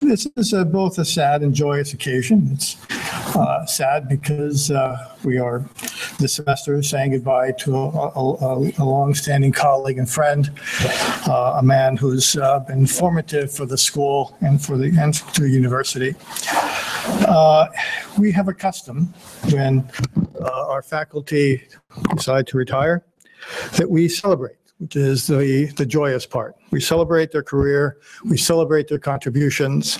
this is a- both a sad and joyous occasion. It's uh, sad because uh, we are this semester saying goodbye to a, a, a longstanding colleague and friend, uh, a man who's uh, been formative for the school and for the and to the university. Uh, we have a custom when uh, our faculty decide to retire that we celebrate, which is the, the joyous part. We celebrate their career, we celebrate their contributions,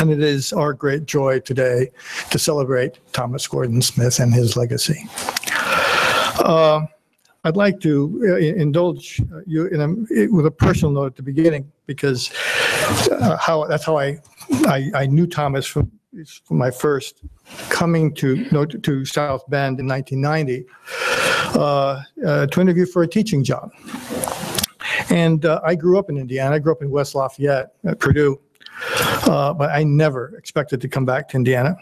and it is our great joy today to celebrate Thomas Gordon Smith and his legacy. Uh, I'd like to uh, indulge you in a, with a personal note at the beginning because uh, how that's how I, I I knew Thomas from, from my first coming to to South Bend in 1990 uh, uh, to interview for a teaching job. And uh, I grew up in Indiana. I grew up in West Lafayette at Purdue. Uh, but I never expected to come back to Indiana.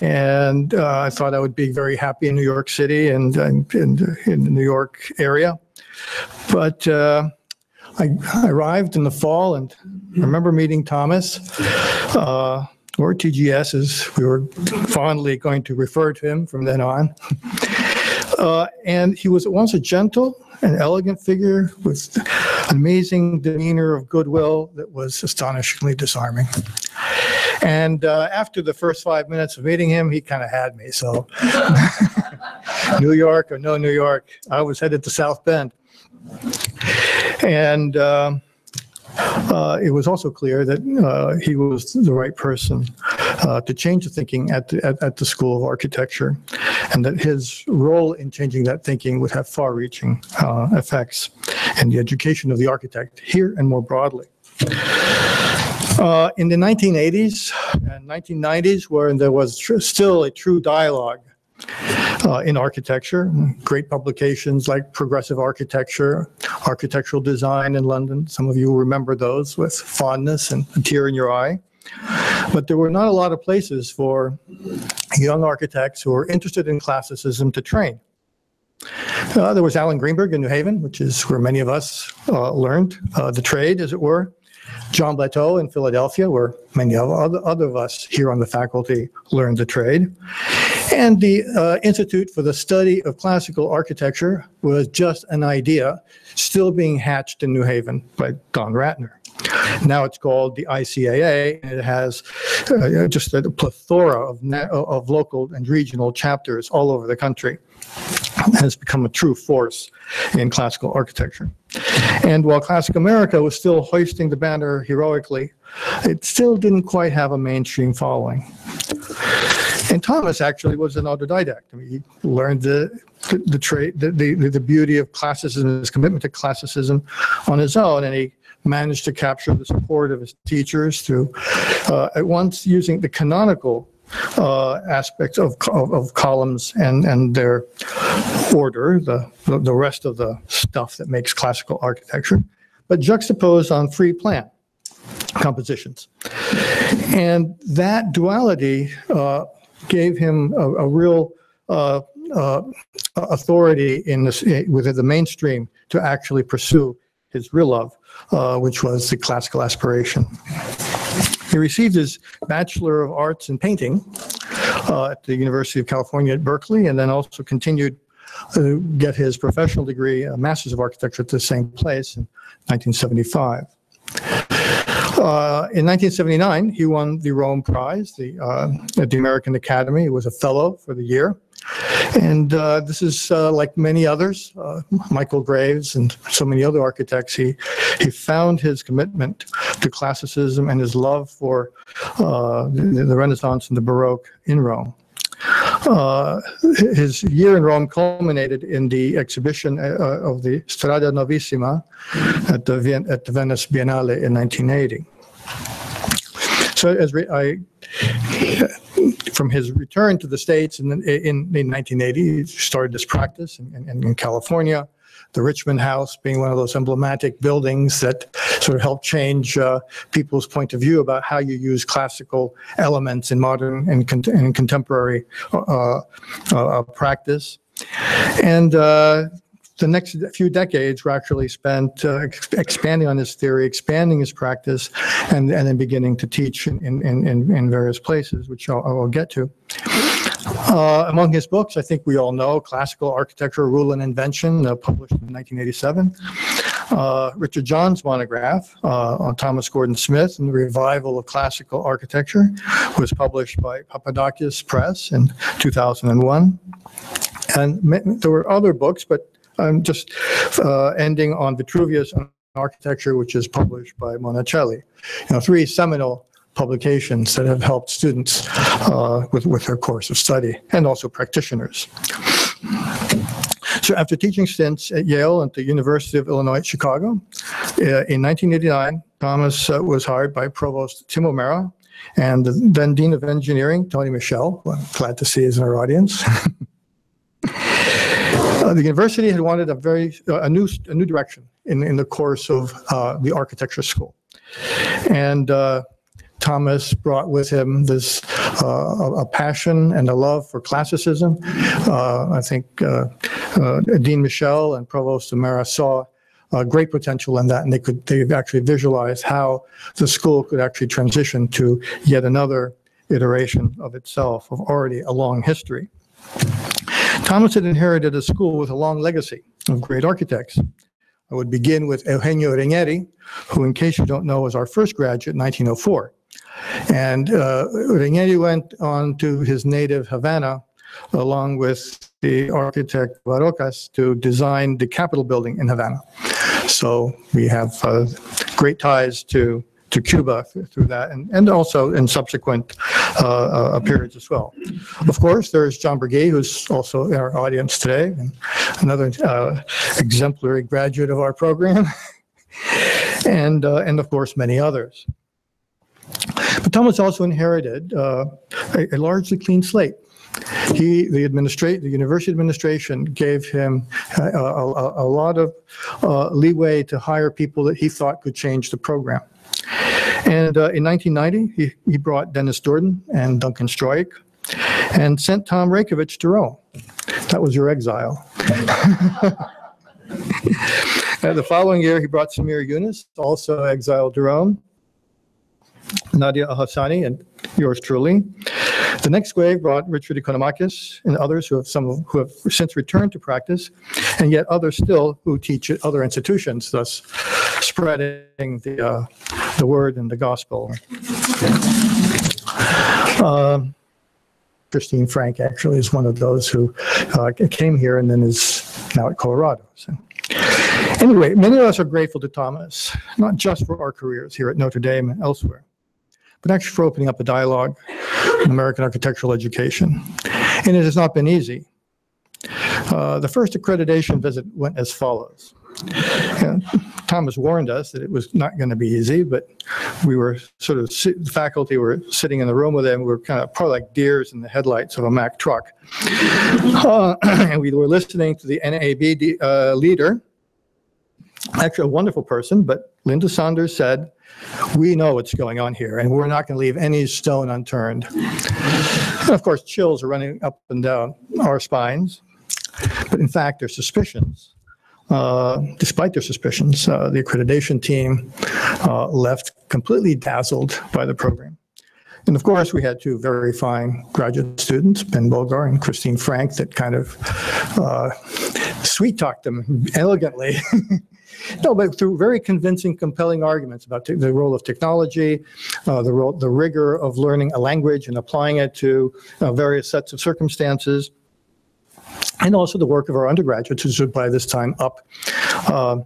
And uh, I thought I would be very happy in New York City and, and in, in the New York area. But uh, I, I arrived in the fall and I remember meeting Thomas, uh, or TGS as we were fondly going to refer to him from then on. Uh, and he was at once a gentle and elegant figure with an amazing demeanor of goodwill that was astonishingly disarming. And uh, after the first five minutes of meeting him, he kind of had me. So, New York or no New York, I was headed to South Bend. And um uh, it was also clear that uh, he was the right person uh, to change the thinking at the, at, at the School of Architecture, and that his role in changing that thinking would have far-reaching uh, effects in the education of the architect here and more broadly. Uh, in the 1980s and 1990s, where there was still a true dialogue uh, in architecture, great publications like Progressive Architecture, Architectural Design in London. Some of you remember those with fondness and a tear in your eye. But there were not a lot of places for young architects who were interested in classicism to train. Uh, there was Allan Greenberg in New Haven, which is where many of us uh, learned uh, the trade, as it were. John Blatteau in Philadelphia, where many of other, other of us here on the faculty learned the trade. And the uh, Institute for the Study of Classical Architecture was just an idea still being hatched in New Haven by Don Rattner. Now it's called the ICAA, and it has uh, just a plethora of, of local and regional chapters all over the country It has become a true force in classical architecture. And while Classic America was still hoisting the banner heroically, it still didn't quite have a mainstream following. And Thomas actually was an autodidact. I mean, he learned the the, the trait, the, the, the beauty of classicism, his commitment to classicism on his own, and he managed to capture the support of his teachers through uh, at once using the canonical uh, aspects of, of, of, columns and, and their order, the, the rest of the stuff that makes classical architecture, but juxtaposed on free plan compositions. And that duality uh, gave him a, a real uh, uh, authority in this, within the mainstream to actually pursue his real love, uh, which was the classical aspiration. He received his Bachelor of Arts in Painting uh, at the University of California at Berkeley, and then also continued to get his professional degree, a Master's of Architecture at the same place in 1975. Uh, in 1979, he won the Rome Prize the, uh, at the American Academy. He was a fellow for the year. And uh, this is uh, like many others, uh, Michael Graves and so many other architects. He he found his commitment to classicism and his love for the, the, Renaissance and the Baroque in Rome. Uh, his year in Rome culminated in the exhibition uh, of the Strada Novissima at the, Vien- at the Venice Biennale in 1980. As re- I from his return to the States in, in, in 1980, he started this practice in, in, in California. The Richmond House being one of those emblematic buildings that sort of helped change uh, people's point of view about how you use classical elements in modern and, con- and contemporary uh, uh, uh practice. And uh, the next few decades were actually spent uh, ex- expanding on his theory, expanding his practice, and, and then beginning to teach in, in, in, in various places, which I'll, I will get to. Uh, among his books, I think we all know Classical Architecture, Rule and Invention, uh, published in 1987. Uh, Richard John's monograph uh, on Thomas Gordon Smith and the revival of classical architecture was published by Papadakis Press in 2001. And there were other books, but I'm just uh, ending on Vitruvius on Architecture, which is published by Monacelli. You know, three seminal publications that have helped students uh, with, with their course of study and also practitioners. So after teaching stints at Yale and the University of Illinois at Chicago, uh, in 1989, Thomas uh, was hired by Provost Tim O'Meara and then Dean of Engineering, Tony Michel. I'm glad to see is in our audience. Uh, the university had wanted a very uh, a new a new direction in in the course of uh, the architecture school, and uh, Thomas brought with him this uh, a passion and a love for classicism. Uh, I think uh, Dean Michel and Provost O'Meara saw great potential in that, and they could they actually visualized how the school could actually transition to yet another iteration of itself of already a long history. Thomas had inherited a school with a long legacy of great architects. I would begin with Eugenio Rayneri, who, in case you don't know, was our first graduate in 1904. And uh, went on to his native Havana, along with the architect Barocas, to design the Capitol building in Havana. So we have uh, great ties to to Cuba through that, and, and also in subsequent uh, uh, periods as well. Of course, there's John Burgee, who's also in our audience today, another uh, exemplary graduate of our program, and uh, and of course many others. But Thomas also inherited a, a largely clean slate. He, the administrate, the university administration gave him a, a, a- a lot of uh, leeway to hire people that he thought could change the program. And uh, in 1990, he, he brought Dennis Doordan and Duncan Stroik and sent Tom Rajkovich to Rome. That was your exile. The following year, he brought Samir Younés, also exiled to Rome, Nadia Al-Hassani, and yours truly. The next wave brought Richard Economakis and others who have some who have since returned to practice, and yet others still who teach at other institutions, thus spreading the uh, the word and the gospel. Um, Christine Franck actually is one of those who uh, came here and then is now at Colorado. So. Anyway, many of us are grateful to Thomas, not just for our careers here at Notre Dame and elsewhere, but actually for opening up a dialogue in American architectural education. And it has not been easy. Uh, the first accreditation visit went as follows. And Thomas warned us that it was not going to be easy, but we were sort of, the faculty were sitting in the room with him. We were kind of probably like deers in the headlights of a Mack truck. Uh, And we were listening to the NAB uh, leader, actually a wonderful person, but Linda Saunders said, "We know what's going on here, and we're not going to leave any stone unturned." And of course, chills are running up and down our spines, but in fact, their suspicions, uh, despite their suspicions, uh, the accreditation team uh, left completely dazzled by the program. And of course, we had two very fine graduate students, Ben Bulgar and Christine Franck, that kind of uh, sweet talked them elegantly. no, but through very convincing, compelling arguments about the role of technology, uh, the role, the rigor of learning a language and applying it to uh, various sets of circumstances. And also the work of our undergraduates, who by this time up, uh,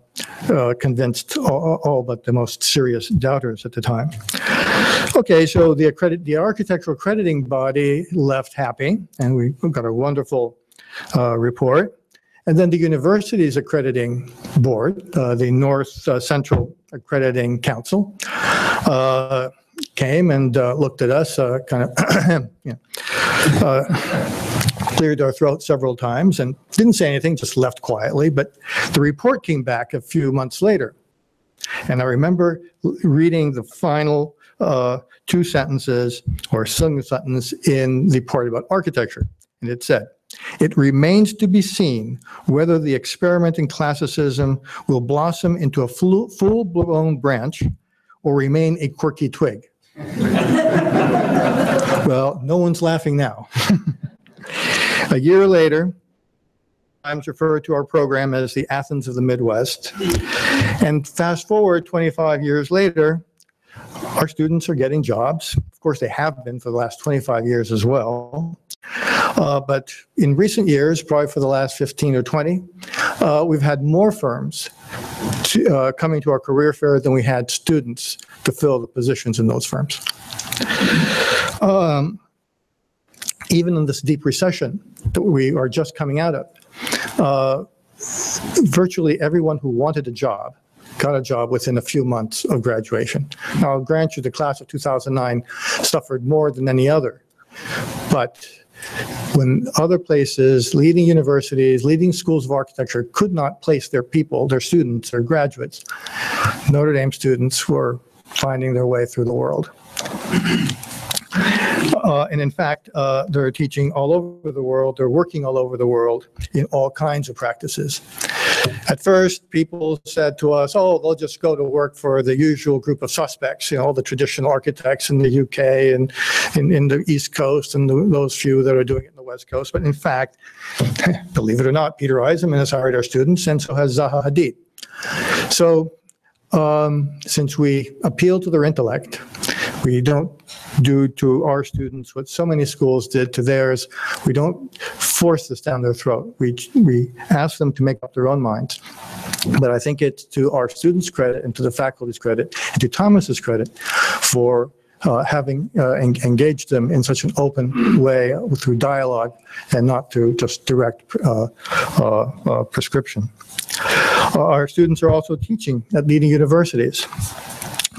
uh, convinced all, all but the most serious doubters at the time. Okay, so the accredit, the architectural accrediting body left happy, and we got a wonderful uh, report. And then the university's accrediting board, uh, the North uh, Central Accrediting Council, uh, came and looked at us, kind of, you know, cleared our throat several times and didn't say anything, just left quietly. But the report came back a few months later. And I remember reading the final uh, two sentences or single sentence in the part about architecture. And it said, It remains to be seen whether the experiment in classicism will blossom into a full-blown branch or remain a quirky twig. Well, no one's laughing now. A year later, Times referred to our program as the Athens of the Midwest. And fast forward 25 years later, our students are getting jobs. Of course, they have been for the last 25 years as well. Uh, But in recent years, probably for the last 15 or 20, uh, we've had more firms to, uh, coming to our career fair than we had students to fill the positions in those firms. Um, Even in this deep recession that we are just coming out of, uh, virtually everyone who wanted a job got a job within a few months of graduation. Now, I'll grant you, the class of 2009 suffered more than any other. But when other places, leading universities, leading schools of architecture could not place their people, their students, their graduates, Notre Dame students were finding their way through the world. Uh, And in fact, uh, they're teaching all over the world, they're working all over the world in all kinds of practices. At first, people said to us, oh, they'll just go to work for the usual group of suspects, you know, the traditional architects in the UK and in, in the East Coast and the- those few that are doing it in the West Coast. But in fact, believe it or not, Peter Eisenman has hired our students and so has Zaha Hadid. So um, since we appeal to their intellect, we don't do to our students what so many schools did to theirs. We don't force this down their throat. We, we ask them to make up their own minds. But I think it's to our students' credit and to the faculty's credit and to Thomas's credit for uh, having uh, en- engaged them in such an open way through dialogue and not through just direct uh, uh, uh, prescription. Our students are also teaching at leading universities.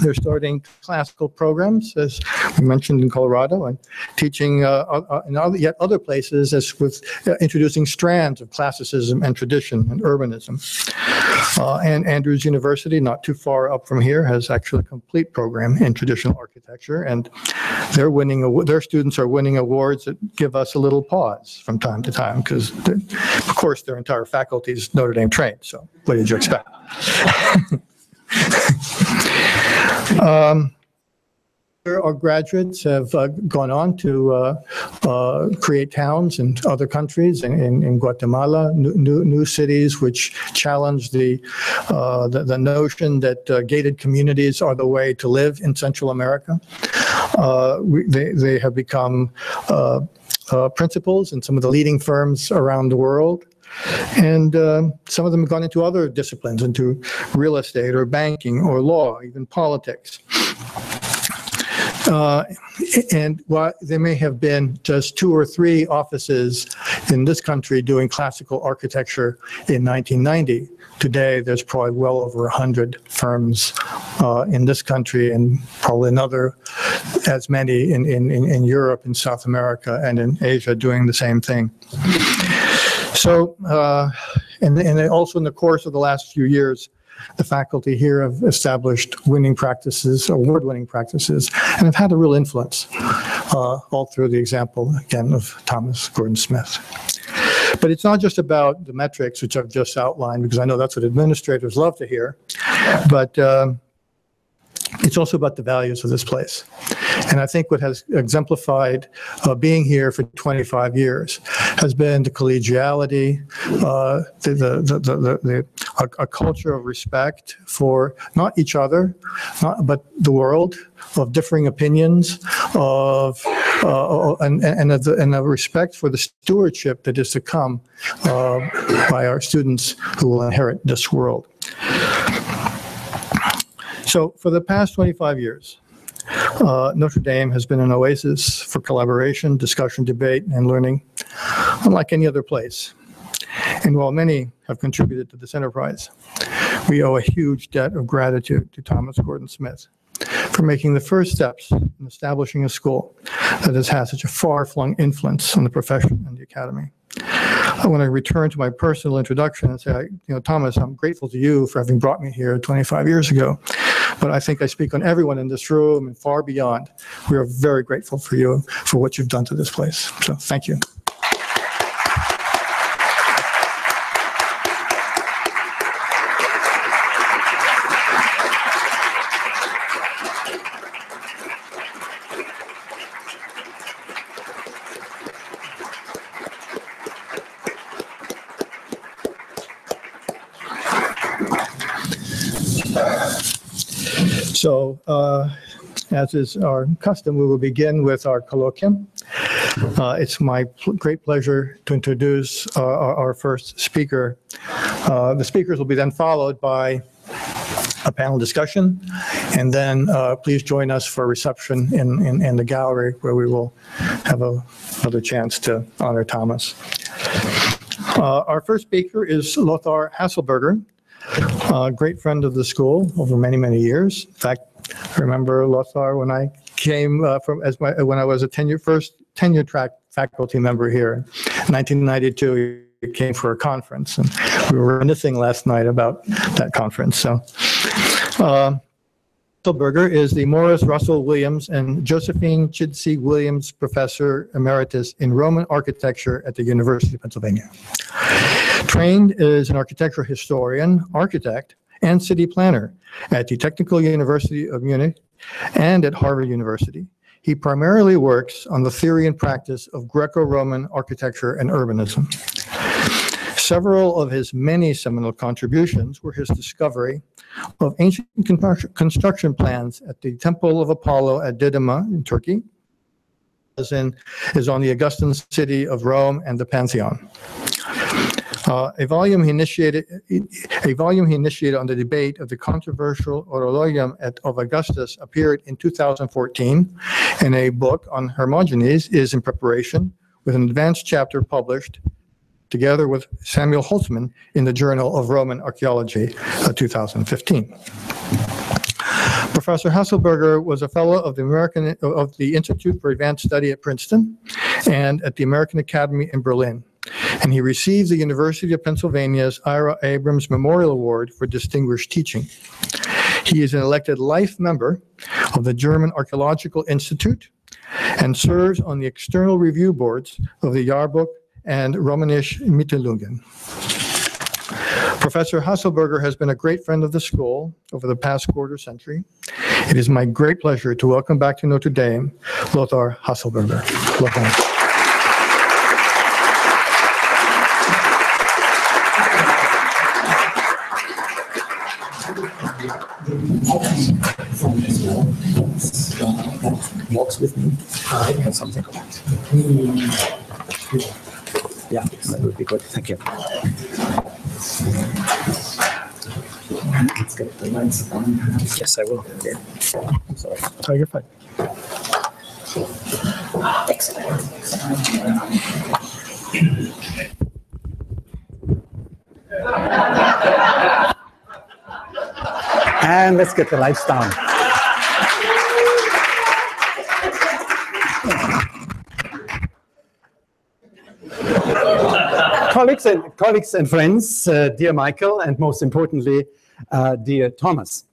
They're starting classical programs, as we mentioned in Colorado, and teaching uh, uh, in other, yet other places as with uh, introducing strands of classicism and tradition and urbanism. Uh, And Andrews University, not too far up from here, has actually a complete program in traditional architecture, and they're winning, their students are winning awards that give us a little pause from time to time, because, of course, their entire faculty is Notre Dame trained, so what did you expect? Um, Our graduates have uh, gone on to uh, uh, create towns in other countries, in- in in Guatemala, new- new cities which challenge the uh, the the notion that uh, gated communities are the way to live in Central America. Uh, we- They they have become uh, principals in some of the leading firms around the world. And um, some of them have gone into other disciplines, into real estate or banking or law, even politics. Uh, And while there may have been just two or three offices in this country doing classical architecture in 1990, today there's probably well over 100 firms uh, in this country and probably another as many in, in in Europe, in South America, and in Asia doing the same thing. So, uh, and, and also in the course of the last few years, the faculty here have established winning practices, award-winning practices, and have had a real influence, uh, all through the example, again, of Thomas Gordon Smith. But it's not just about the metrics, which I've just outlined, because I know that's what administrators love to hear, but um, it's also about the values of this place. And I think what has exemplified uh, being here for 25 years has been the collegiality, uh, the, the, the, a, a culture of respect for not each other, not, but the world, of differing opinions, of, uh, and, and, and a respect for the stewardship that is to come uh, by our students who will inherit this world. So for the past 25 years, uh, Notre Dame has been an oasis for collaboration, discussion, debate, and learning, unlike any other place. And while many have contributed to this enterprise, we owe a huge debt of gratitude to Thomas Gordon Smith for making the first steps in establishing a school that has had such a far-flung influence on the profession and the academy. I want to return to my personal introduction and say, you know, Thomas, I'm grateful to you for having brought me here 25 years ago. But I think I speak on everyone in this room and far beyond. We are very grateful for you, for what you've done to this place. So thank you. So, uh, as is our custom, we will begin with our colloquium. Uh, It's my pl- great pleasure to introduce uh, our our first speaker. Uh, The speakers will be then followed by a panel discussion, and then uh, please join us for reception in, in, in the gallery where we will have a- another chance to honor Thomas. Uh, Our first speaker is Lothar Haselberger, a great friend of the school over many, many years. In fact, I remember Lothar when I came uh, from, as my, when I was a tenure, first tenure track faculty member here. In 1992, he came for a conference, and we were reminiscing last night about that conference, so. uh, Haselberger is the Morris Russell Williams and Josephine Chidsey Williams Professor Emeritus in Roman Architecture at the University of Pennsylvania. Trained as an architectural historian, architect, and city planner at the Technical University of Munich and at Harvard University. He primarily works on the theory and practice of Greco-Roman architecture and urbanism. Several of his many seminal contributions were his discovery of ancient construction- plans at the Temple of Apollo at Didyma in Turkey, as in, is on the Augustan city of Rome and the Pantheon. Uh, A volume he initiated, a volume he initiated on the debate of the controversial Horologium at- of Augustus appeared in 2014, and a book on Hermogenes is in preparation with an advanced chapter published together with Samuel Holzman in the Journal of Roman Archaeology, uh, 2015. Professor Haselberger was a fellow of the American, of the Institute for Advanced Study at Princeton and at the American Academy in Berlin. And he received the University of Pennsylvania's Ira Abrams Memorial Award for distinguished teaching. He is an elected life member of the German Archaeological Institute and serves on the external review boards of the Jahrbuch and Römische Mitteilungen. Professor Haselberger has been a great friend of the school over the past quarter century. It is my great pleasure to welcome back to Notre Dame Lothar Haselberger. Welcome. walks with me. I have something. Yeah, that would be good. Thank you. Let's get the lights on. Yes, I will. Yeah. I'm sorry. Oh, you're fine. And let's get the lights down. Colleagues and colleagues and friends, uh, dear Michael, and most importantly, uh, dear Thomas.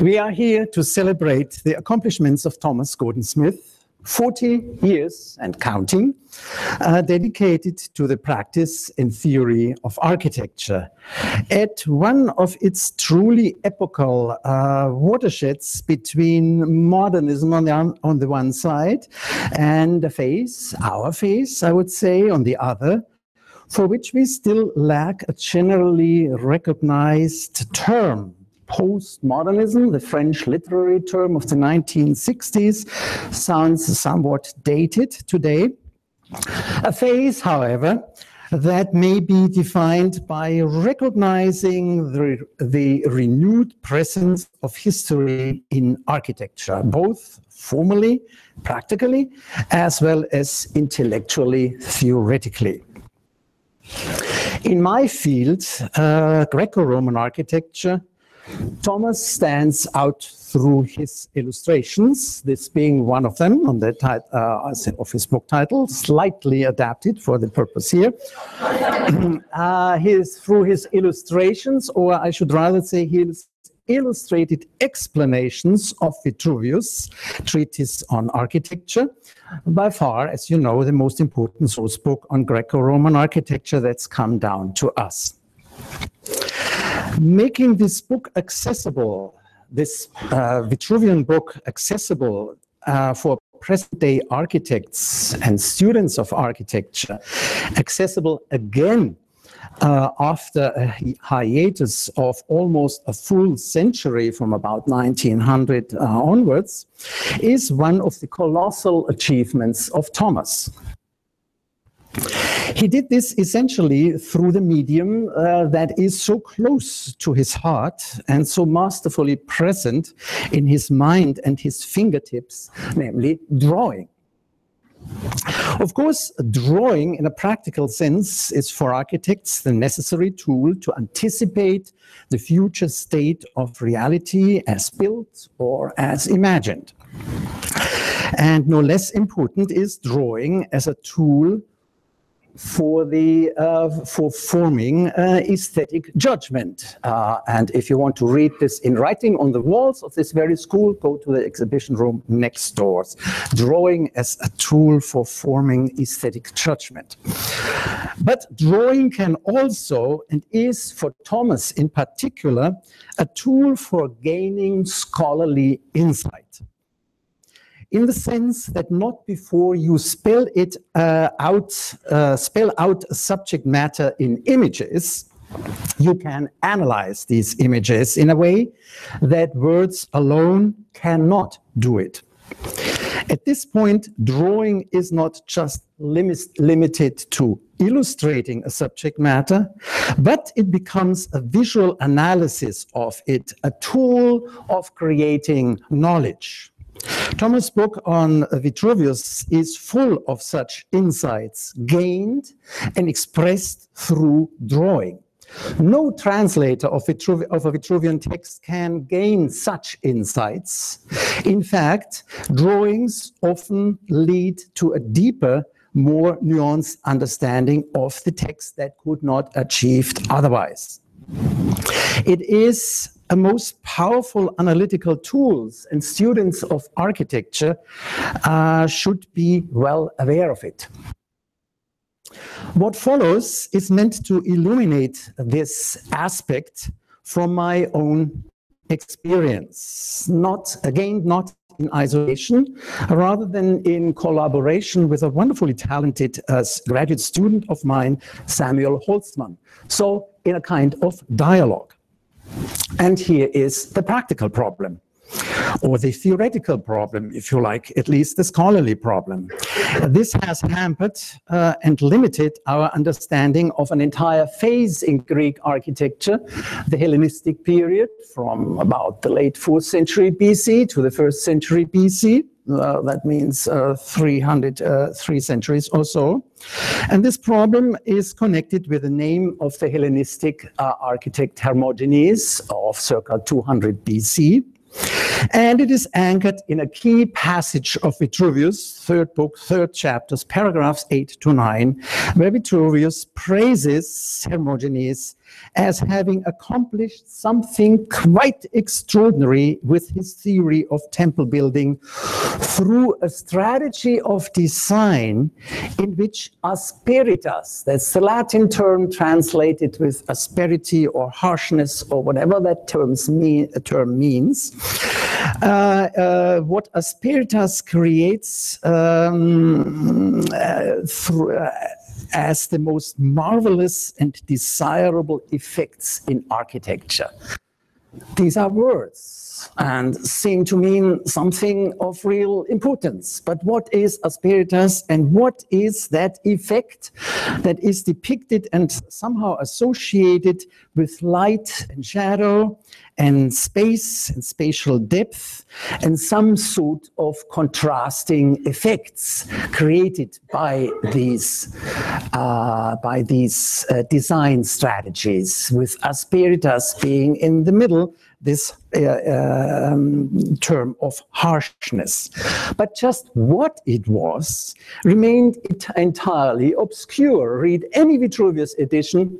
We are here to celebrate the accomplishments of Thomas Gordon Smith, 40 years and counting, uh, dedicated to the practice and theory of architecture. At one of its truly epochal uh, watersheds between modernism on the, on, on the one side and a phase, our phase, I would say, on the other, for which we still lack a generally recognized term postmodernism, the French literary term of the 1960s, sounds somewhat dated today. A phase, however, that may be defined by recognizing the, the renewed presence of history in architecture, both formally, practically, as well as intellectually, theoretically. In my field, uh, Greco Roman architecture, Thomas stands out through his illustrations, this being one of them on the uh, of his book title, slightly adapted for the purpose here. uh, his, through his illustrations, or I should rather say his illustrated explanations of Vitruvius' treatise on architecture, by far, as you know, the most important source book on Greco-Roman architecture that's come down to us. Making this book accessible, this uh, Vitruvian book accessible uh, for present day architects and students of architecture, accessible again uh, after a hiatus of almost a full century from about 1900 uh, onwards, is one of the colossal achievements of Thomas. He did this essentially through the medium uh, that is so close to his heart and so masterfully present in his mind and his fingertips, namely drawing. Of course, drawing in a practical sense is for architects the necessary tool to anticipate the future state of reality as built or as imagined. And no less important is drawing as a tool for the uh, for forming uh, aesthetic judgment. Uh, and if you want to read this in writing on the walls of this very school, go to the exhibition room next door. Drawing as a tool for forming aesthetic judgment. But drawing can also, and is for Thomas in particular, a tool for gaining scholarly insight in the sense that not before you spell it uh, out, uh, spell out a subject matter in images, you can analyze these images in a way that words alone cannot do it. At this point, drawing is not just limit, limited to illustrating a subject matter, but it becomes a visual analysis of it, a tool of creating knowledge. Thomas' book on Vitruvius is full of such insights gained and expressed through drawing. No translator of, Vitruv of, a Vitruvian text can gain such insights. In fact, drawings often lead to a deeper, more nuanced understanding of the text that could not achieved otherwise. It is a most powerful analytical tools and students of architecture uh, should be well aware of it. What follows is meant to illuminate this aspect from my own experience, not again, not in isolation, rather than in collaboration with a wonderfully talented uh, graduate student of mine, Samuel Holzman. So in a kind of dialogue. And here is the practical problem or the theoretical problem, if you like, at least the scholarly problem. This has hampered uh, and limited our understanding of an entire phase in Greek architecture, the Hellenistic period from about the late 4th century BC to the 1st century BC. Uh, that means uh, 300, uh, three centuries or so. And this problem is connected with the name of the Hellenistic uh, architect Hermogenes of circa 200 BC. And it is anchored in a key passage of Vitruvius, third book, third chapters, paragraphs 8 to 9, where Vitruvius praises Hermogenes as having accomplished something quite extraordinary with his theory of temple building through a strategy of design in which asperitas, that's the Latin term translated with asperity or harshness or whatever that terms mean, term means, uh, uh, what asperitas creates um, uh, through, uh, as the most marvelous and desirable effects in architecture. These are words and seem to mean something of real importance. But what is asperitas and what is that effect that is depicted and somehow associated with light and shadow and space and spatial depth and some sort of contrasting effects created by these uh, by these uh, design strategies with asperitas being in the middle this uh, um, term of harshness. But just what it was remained entirely obscure. Read any Vitruvius edition,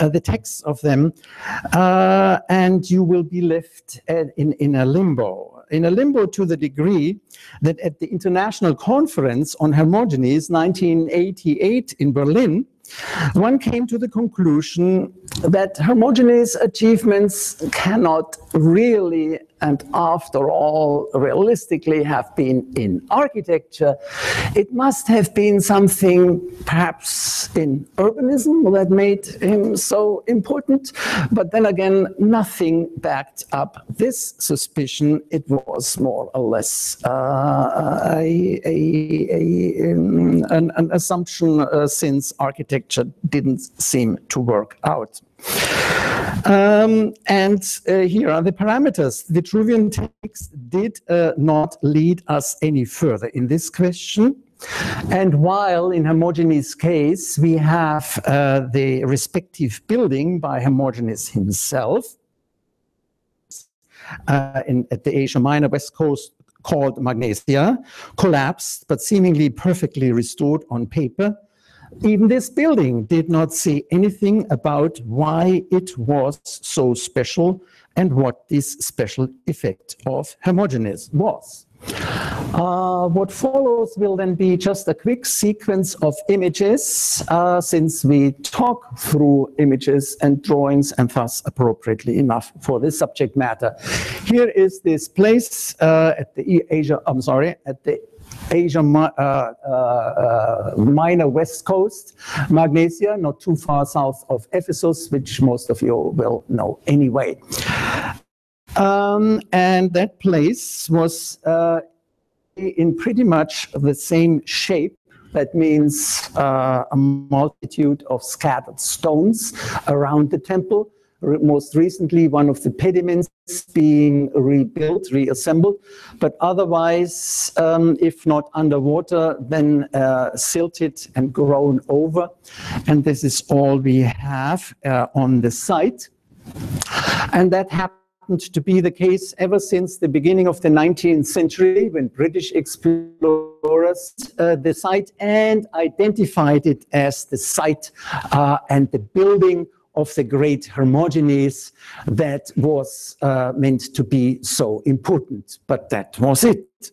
uh, the texts of them, uh, and you will be left at, in, in a limbo. In a limbo to the degree that at the International Conference on Hermogenes 1988 in Berlin, one came to the conclusion that Hermogenes' achievements cannot really and after all, realistically have been in architecture, it must have been something perhaps in urbanism that made him so important. But then again, nothing backed up this suspicion. It was more or less uh, a, a, a, um, an, an, assumption uh, since architecture didn't seem to work out. Um, and uh, here are the parameters. The Vitruvian text did uh, not lead us any further in this question. And while in Hermogenes' case, we have uh, the respective building by Hermogenes himself, uh, in, at the Asia Minor west coast called Magnesia, collapsed but seemingly perfectly restored on paper, even this building did not say anything about why it was so special and what this special effect of Hermogenes was. Uh, what follows will then be just a quick sequence of images, uh, since we talk through images and drawings and thus appropriately enough for this subject matter. Here is this place uh, at the Asia, I'm sorry, at the Asia uh, uh, uh, Minor West Coast, Magnesia, not too far south of Ephesus, which most of you will know anyway. Um, and that place was uh, in pretty much the same shape. That means uh, a multitude of scattered stones around the temple most recently one of the pediments being rebuilt, reassembled, but otherwise, um, if not underwater, then uh, silted and grown over. And this is all we have uh, on the site. And that happened to be the case ever since the beginning of the 19th century when British explorers uh, the site and identified it as the site uh, and the building of the great Hermogenes that was uh, meant to be so important. But that was it.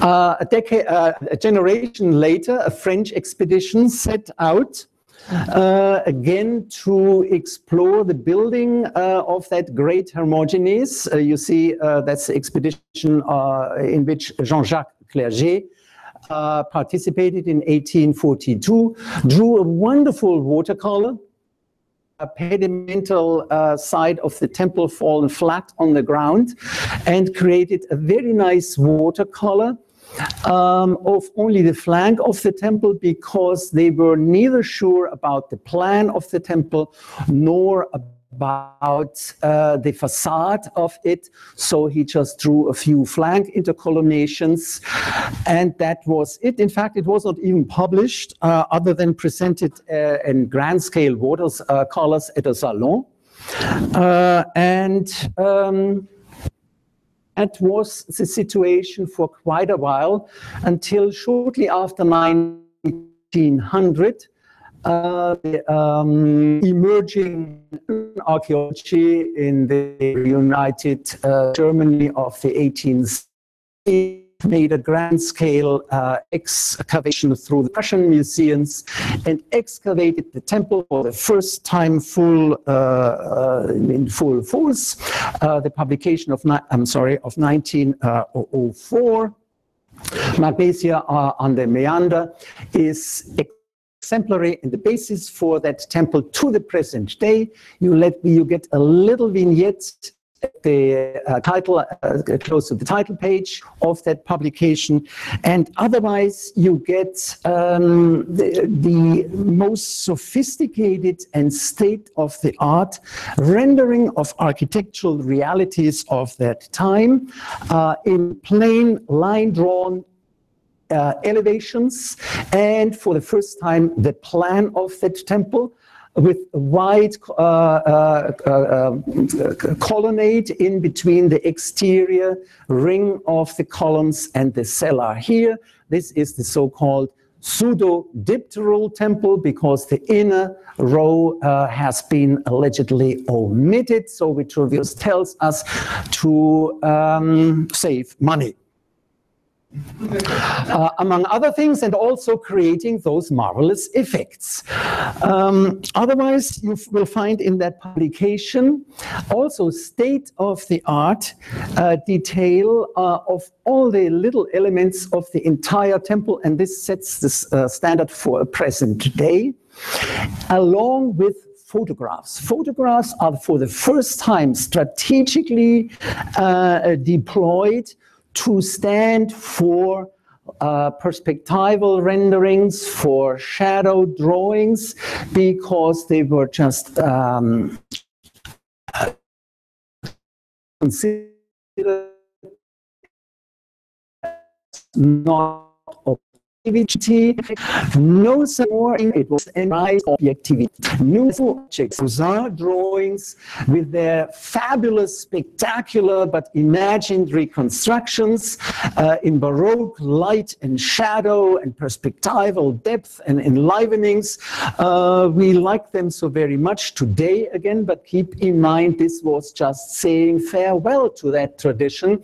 Uh, a, decade, uh, a generation later, a French expedition set out uh, again to explore the building uh, of that great Hermogenes. Uh, you see, uh, that's the expedition uh, in which Jean-Jacques Clerget uh, participated in 1842, drew a wonderful watercolor a pedimental uh, side of the temple fallen flat on the ground and created a very nice watercolor um, of only the flank of the temple because they were neither sure about the plan of the temple nor about about uh, the facade of it. So he just drew a few flank intercolumniations, and that was it. In fact, it was not even published, uh, other than presented uh, in grand scale watercolors uh, at a salon. Uh, and um, that was the situation for quite a while until shortly after 1900 uh, um, emerging archaeology in the United uh, Germany of the 18th century made a grand scale uh, excavation through the Prussian museums and excavated the temple for the first time full uh, uh, in full force. Uh, the publication of I'm sorry of 1904. Magnesia uh, on the Meander is exemplary and the basis for that temple to the present day. You let you get a little vignette the uh, title, uh, close to the title page of that publication. And otherwise, you get um, the, the, most sophisticated and state of the art rendering of architectural realities of that time uh, in plain line drawn uh, elevations, and for the first time, the plan of that temple with a wide uh, uh, uh, colonnade in between the exterior ring of the columns and the cella. Here, this is the so-called pseudo-dipteral temple because the inner row uh, has been allegedly omitted. So Vitruvius tells us to um, save money. Uh, among other things, and also creating those marvelous effects. Um, otherwise, you will find in that publication also state-of-the-art uh, detail uh, of all the little elements of the entire temple, and this sets the uh, standard for a present day, along with photographs. Photographs are for the first time strategically uh, deployed to stand for uh, perspectival renderings, for shadow drawings, because they were just um, considered not objectivity, no more it was right objectivity. New objects, bizarre drawings with their fabulous, spectacular, but imagined reconstructions uh, in Baroque light and shadow and perspectival depth and enlivenings. Uh, we like them so very much today again, but keep in mind this was just saying farewell to that tradition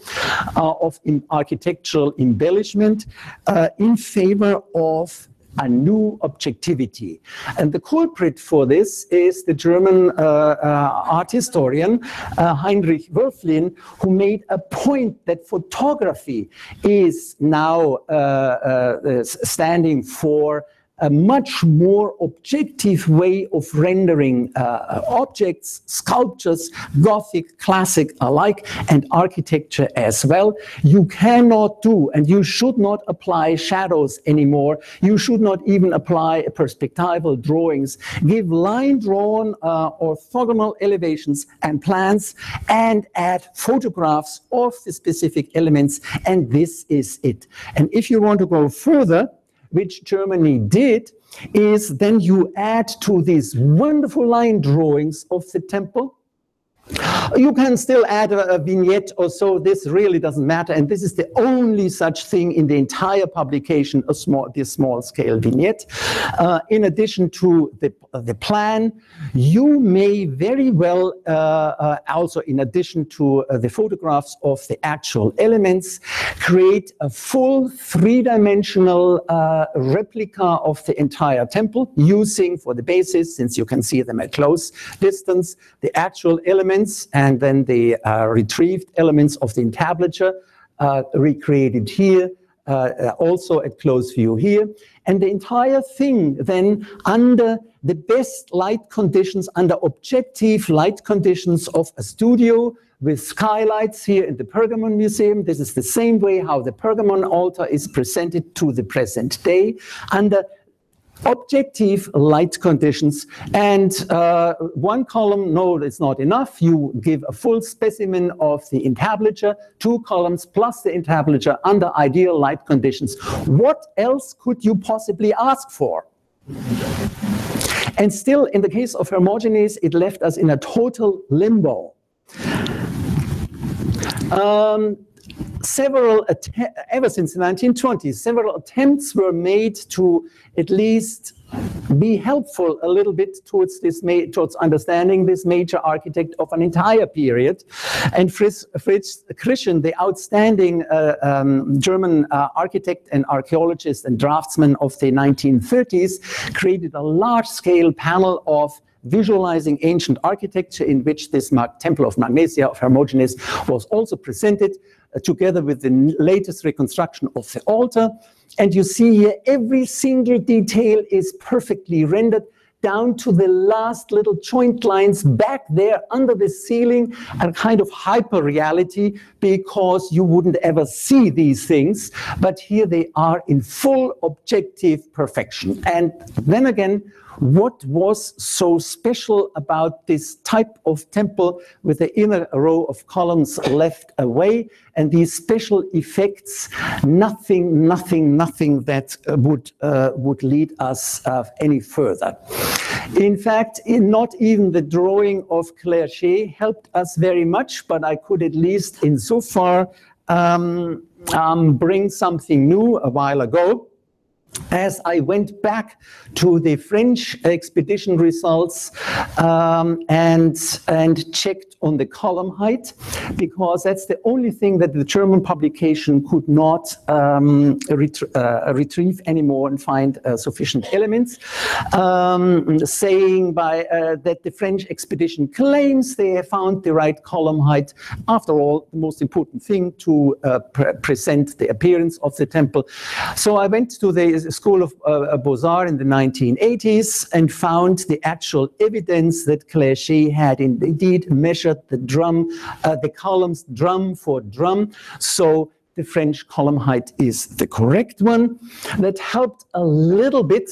uh, of architectural embellishment uh, in favor favor of a new objectivity. And the culprit for this is the German uh, uh, art historian uh, Heinrich Wölfflin, who made a point that photography is now uh, uh, standing for a much more objective way of rendering uh, objects, sculptures, Gothic, classic alike, and architecture as well. You cannot do and you should not apply shadows anymore. You should not even apply perspectival drawings. Give line drawn uh, orthogonal elevations and plans and add photographs of the specific elements, and this is it. And if you want to go further, which Germany did, is then you add to these wonderful line drawings of the temple you can still add a, a, vignette or so. This really doesn't matter. And this is the only such thing in the entire publication, a small, this small scale vignette. Uh, in addition to the, uh, the plan, you may very well, uh, uh also in addition to uh, the photographs of the actual elements, create a full three-dimensional uh, replica of the entire temple using for the basis, since you can see them at close distance, the actual elements elements and then the uh, retrieved elements of the entablature uh, recreated here, uh, also at close view here. And the entire thing then under the best light conditions, under objective light conditions of a studio with skylights here in the Pergamon Museum. This is the same way how the Pergamon altar is presented to the present day under objective light conditions. And uh, one column, no, it's not enough. You give a full specimen of the entablature, two columns plus the entablature under ideal light conditions. What else could you possibly ask for? And still, in the case of Hermogenes, it left us in a total limbo. Um, several, ever since the 1920s, several attempts were made to at least be helpful a little bit towards this towards understanding this major architect of an entire period. And Fritz, Fritz Krischen, the outstanding uh, um, German uh, architect and archaeologist and draftsman of the 1930s, created a large-scale panel of visualizing ancient architecture in which this Temple of Magnesia of Hermogenes was also presented Uh, together with the latest reconstruction of the altar. And you see here every single detail is perfectly rendered down to the last little joint lines back there under the ceiling, a kind of hyper reality because you wouldn't ever see these things. But here they are in full objective perfection. And then again, what was so special about this type of temple with the inner row of columns left away and these special effects? Nothing, nothing, nothing that uh, would, uh, would lead us uh, any further. In fact, in not even the drawing of Clerget helped us very much, but I could at least insofar um, um, bring something new a while ago. As I went back to the French expedition results um, and, and checked on the column height, because that's the only thing that the German publication could not um, retrie uh, retrieve anymore and find uh, sufficient elements, um, saying by uh, that the French expedition claims they found the right column height. After all, the most important thing to uh, pre present the appearance of the temple. So I went to the School of uh, Beaux-Arts in the 1980s and found the actual evidence that Clerget had indeed measured the drum, uh, the columns drum for drum. So the French column height is the correct one. That helped a little bit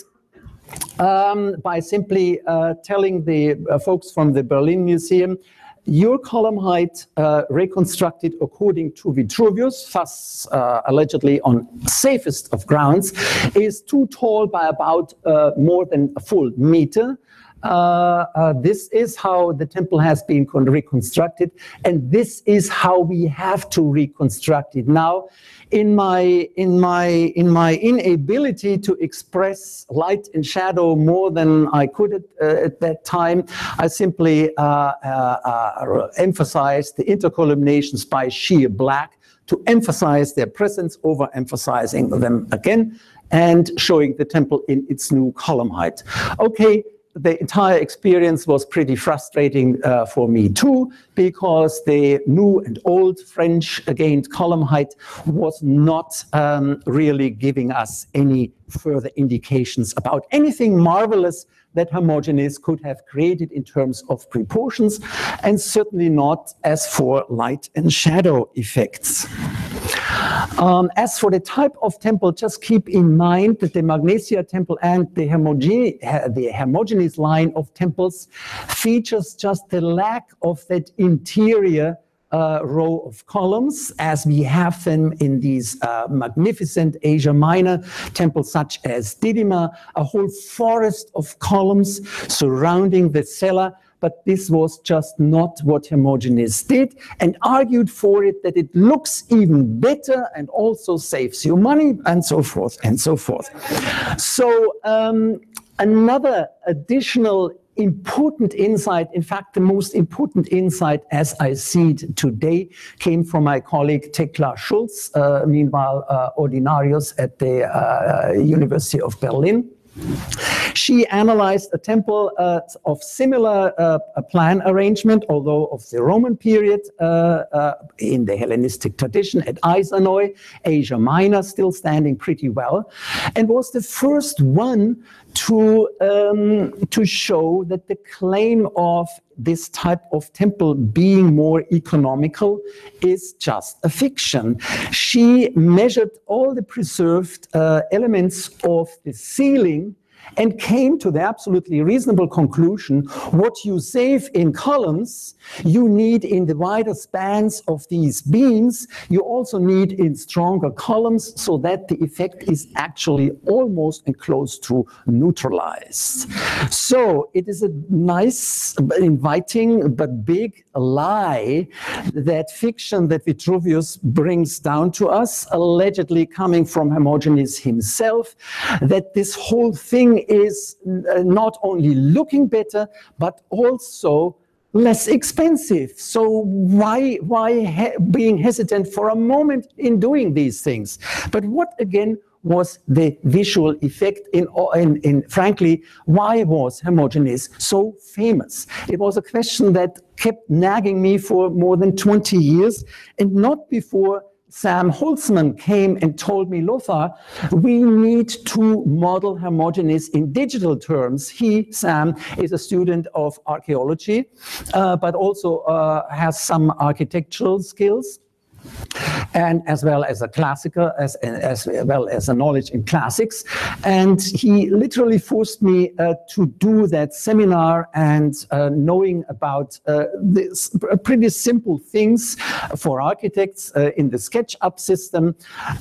um, by simply uh, telling the uh, folks from the Berlin Museum your column height uh, reconstructed according to Vitruvius, thus uh, allegedly on safest of grounds, is too tall by about uh, more than a full meter. Uh, uh, this is how the temple has been reconstructed, and this is how we have to reconstruct it. Now, in my in my in my inability to express light and shadow more than I could at, uh, at that time, I simply uh, uh, uh emphasized the intercolumniations by sheer black to emphasize their presence over emphasizing them again and showing the temple in its new column height. Okay, the entire experience was pretty frustrating uh, for me too, because the new and old French again column height was not um, really giving us any further indications about anything marvelous that Hermogenes could have created in terms of proportions, and certainly not as for light and shadow effects. Um, as for the type of temple, just keep in mind that the Magnesia temple and the, homogene the Hermogenes line of temples features just the lack of that interior row of columns as we have them in these uh, magnificent Asia Minor temples such as Didyma, a whole forest of columns surrounding the cella but this was just not what Hermogenes did and argued for it that it looks even better and also saves you money and so forth and so forth. So um, another additional important insight, in fact, the most important insight as I see it today, came from my colleague Tekla Schulz, uh, meanwhile uh, ordinarius at the uh, University of Berlin. She analyzed a temple uh, of similar uh, plan arrangement, although of the Roman period uh, uh, in the Hellenistic tradition at Aizanoi, Asia Minor, still standing pretty well, and was the first one to, um, to show that the claim of this type of temple being more economical is just a fiction. She measured all the preserved uh, elements of the ceiling and came to the absolutely reasonable conclusion what you save in columns, you need in the wider spans of these beams, you also need in stronger columns so that the effect is actually almost and close to neutralized. So it is a nice, inviting, but big lie that fiction that Vitruvius brings down to us, allegedly coming from Hermogenes himself, that this whole thing is uh, not only looking better, but also less expensive. So why, why he being hesitant for a moment in doing these things? But what again was the visual effect in, in, in frankly, why was Hermogenes so famous? It was a question that kept nagging me for more than 20 years and not before Sam Holzman came and told me, Lothar, we need to model Hermogenes in digital terms. He, Sam, is a student of archaeology, uh, but also uh, has some architectural skills and as well as a classical, as, as well as a knowledge in classics. And he literally forced me uh, to do that seminar and uh, knowing about uh, this pretty simple things for architects uh, in the SketchUp system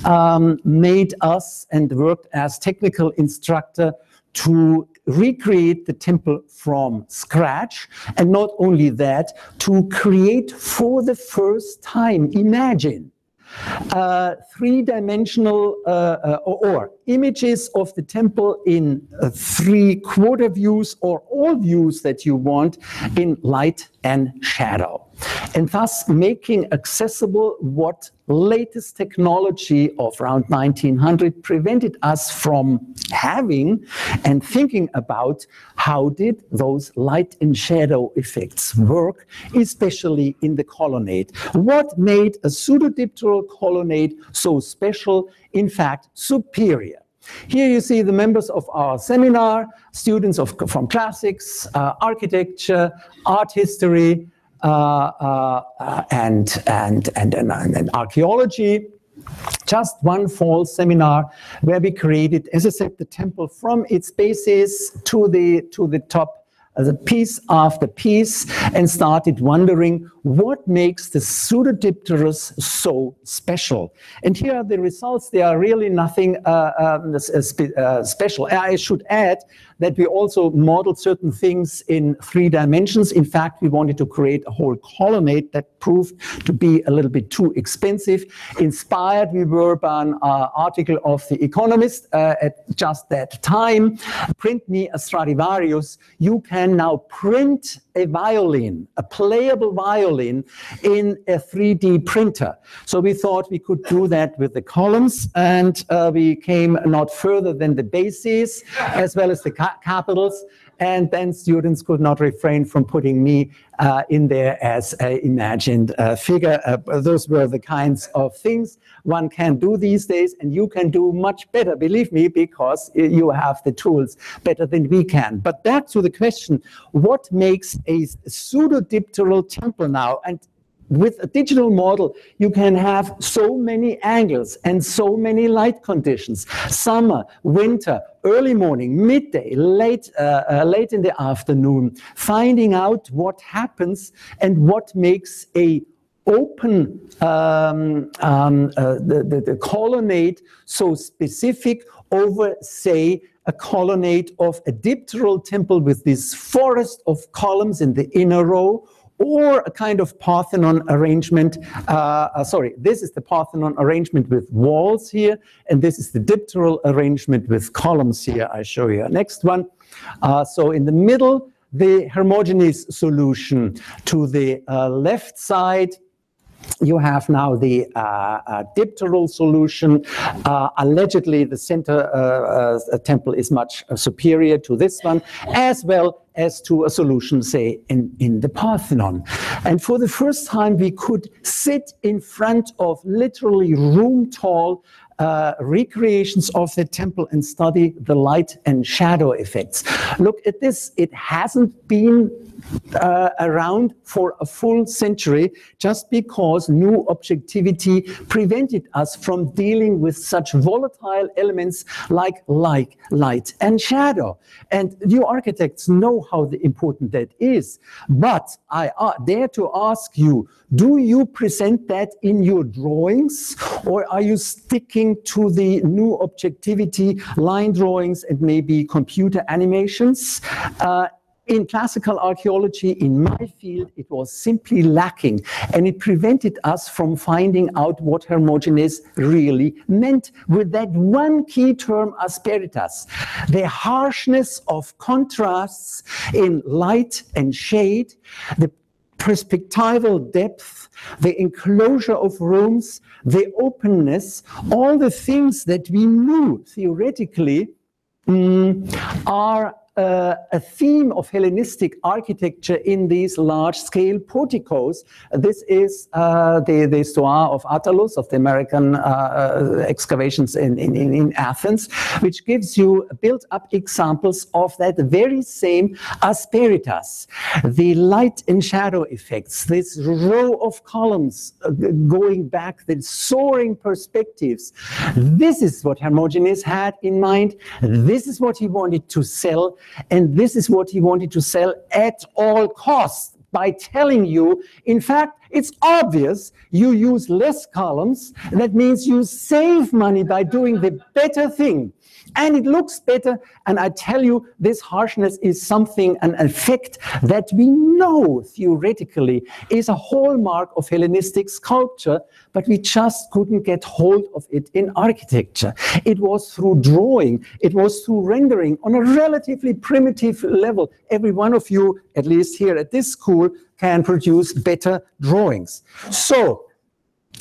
um, made us and worked as technical instructor to recreate the temple from scratch. And not only that, to create for the first time, imagine, uh, three-dimensional uh, uh, or, images of the temple in uh, three quarter views or all views that you want in light and shadow and thus making accessible what latest technology of around 1900 prevented us from having and thinking about how did those light and shadow effects work, especially in the colonnade. What made a pseudodipteral colonnade so special, in fact, superior? Here you see the members of our seminar, students of, from classics, uh, architecture, art history, and, and, and, and, and archaeology just one fall seminar where we created, as I said, the temple from its basis to the to the top as a piece after piece and started wondering what makes the Pseudodipterus so special. And here are the results. They are really nothing uh, um, uh, special. I should add that we also modeled certain things in three dimensions. In fact, we wanted to create a whole colonnade that proved to be a little bit too expensive. Inspired, we were by an uh, article of The Economist uh, at just that time. Print me a Stradivarius. You can now print a violin, a playable violin, in a 3D printer. So we thought we could do that with the columns, and uh, we came not further than the bases, as well as the ca capitals, and then students could not refrain from putting me in there as an imagined uh, figure. Uh, those were the kinds of things one can do these days, and you can do much better, believe me, because you have the tools better than we can. But back to the question, what makes a pseudo-dipteral temple now? And with a digital model, you can have so many angles and so many light conditions. Summer, winter, early morning, midday, late, uh, uh, late in the afternoon, finding out what happens and what makes a open um, um, uh, the, the, the colonnade so specific over, say, a colonnade of a dipteral temple with this forest of columns in the inner row, or a kind of Parthenon arrangement. Uh, uh, sorry, this is the Parthenon arrangement with walls here, and this is the dipteral arrangement with columns here. I show you. Next one. Uh, so in the middle, the Hermogenes solution. To the uh, left side, you have now the uh, uh, dipteral solution. Uh, allegedly, the center uh, uh, temple is much superior to this one, as well as to a solution, say, in, in the Parthenon. And for the first time, we could sit in front of literally room tall uh, recreations of the temple and study the light and shadow effects. Look at this. It hasn't been uh, around for a full century just because new objectivity prevented us from dealing with such volatile elements like light, and shadow. And you architects know how important that is. But I uh, dare to ask you, do you present that in your drawings or are you sticking to the new objectivity line drawings and maybe computer animations? Uh, in classical archaeology, in my field, it was simply lacking, and it prevented us from finding out what Hermogenes really meant with that one key term, asperitas, the harshness of contrasts in light and shade, the perspectival depth, the enclosure of rooms, the openness, all the things that we knew theoretically um, are uh, a theme of Hellenistic architecture in these large-scale porticos. This is uh, the, the of Attalus, of the American uh, uh, excavations in, in, in Athens, which gives you built-up examples of that very same asperitas, the light and shadow effects, this row of columns uh, going back, the soaring perspectives. This is what Hermogenes had in mind. This is what he wanted to sell and this is what he wanted to sell at all costs by telling you, in fact, It's obvious you use less columns. That means you save money by doing the better thing and it looks better. And I tell you, this harshness is something, an effect that we know theoretically is a hallmark of Hellenistic sculpture, but we just couldn't get hold of it in architecture. It was through drawing, it was through rendering on a relatively primitive level. Every one of you, at least here at this school, can produce better drawings. So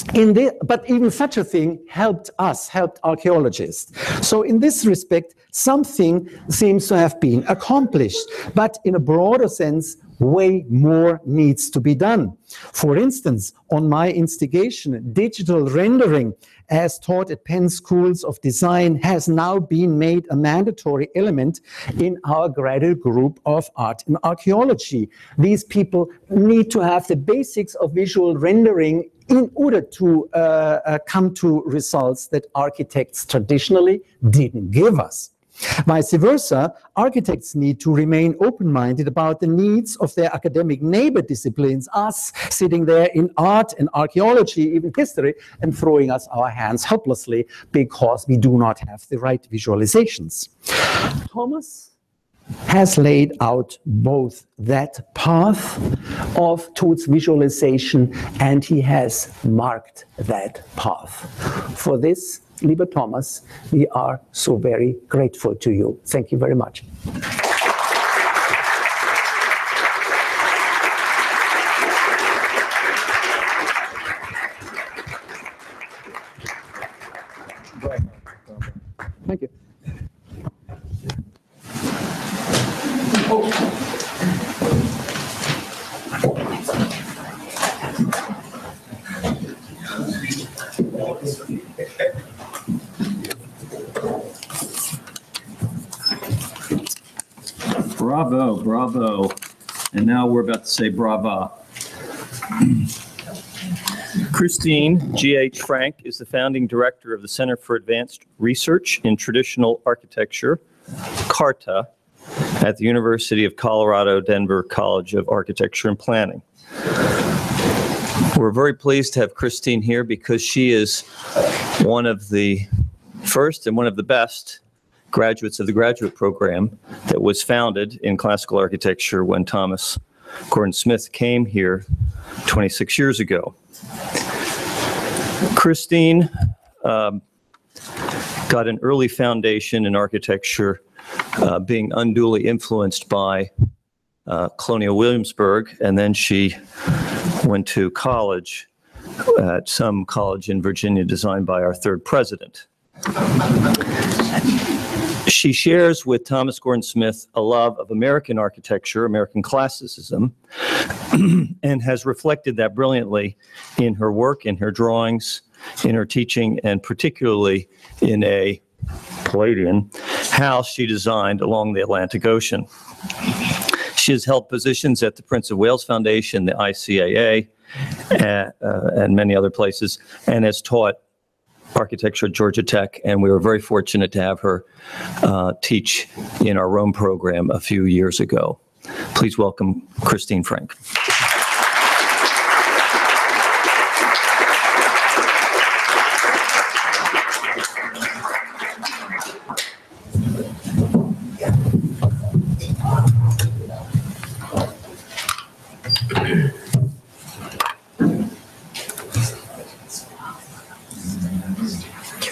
the, but even such a thing helped us, helped archaeologists. So in this respect, something seems to have been accomplished, but in a broader sense, way more needs to be done. For instance, on my instigation, digital rendering as taught at Penn Schools of Design has now been made a mandatory element in our graduate group of art and archaeology. These people need to have the basics of visual rendering in order to uh, uh, come to results that architects traditionally didn't give us. Vice versa, architects need to remain open-minded about the needs of their academic neighbor disciplines, us sitting there in art and archaeology, even history, and throwing us our hands helplessly because we do not have the right visualizations. Thomas has laid out both that path of towards visualization and he has marked that path. For this, lieber Thomas, we are so very grateful to you. Thank you very much. Thank you. Bravo, bravo. And now we're about to say brava. Christine G.H. Franck is the founding director of the Center for Advanced Research in Traditional Architecture, CARTA, at the University of Colorado Denver College of Architecture and Planning. We're very pleased to have Christine here because she is one of the first and one of the best graduates of the graduate program that was founded in classical architecture when Thomas Gordon Smith came here 26 years ago. Christine um, got an early foundation in architecture, uh, being unduly influenced by uh, Colonial Williamsburg, and then she went to college at some college in Virginia designed by our third president. She shares with Thomas Gordon Smith a love of American architecture, American classicism, and has reflected that brilliantly in her work, in her drawings, in her teaching, and particularly in a Palladian house she designed along the Atlantic Ocean. She has held positions at the Prince of Wales Foundation, the ICAA, uh, uh, and many other places, and has taught architecture at Georgia Tech, and we were very fortunate to have her uh, teach in our Rome program a few years ago. Please welcome Christine Franck.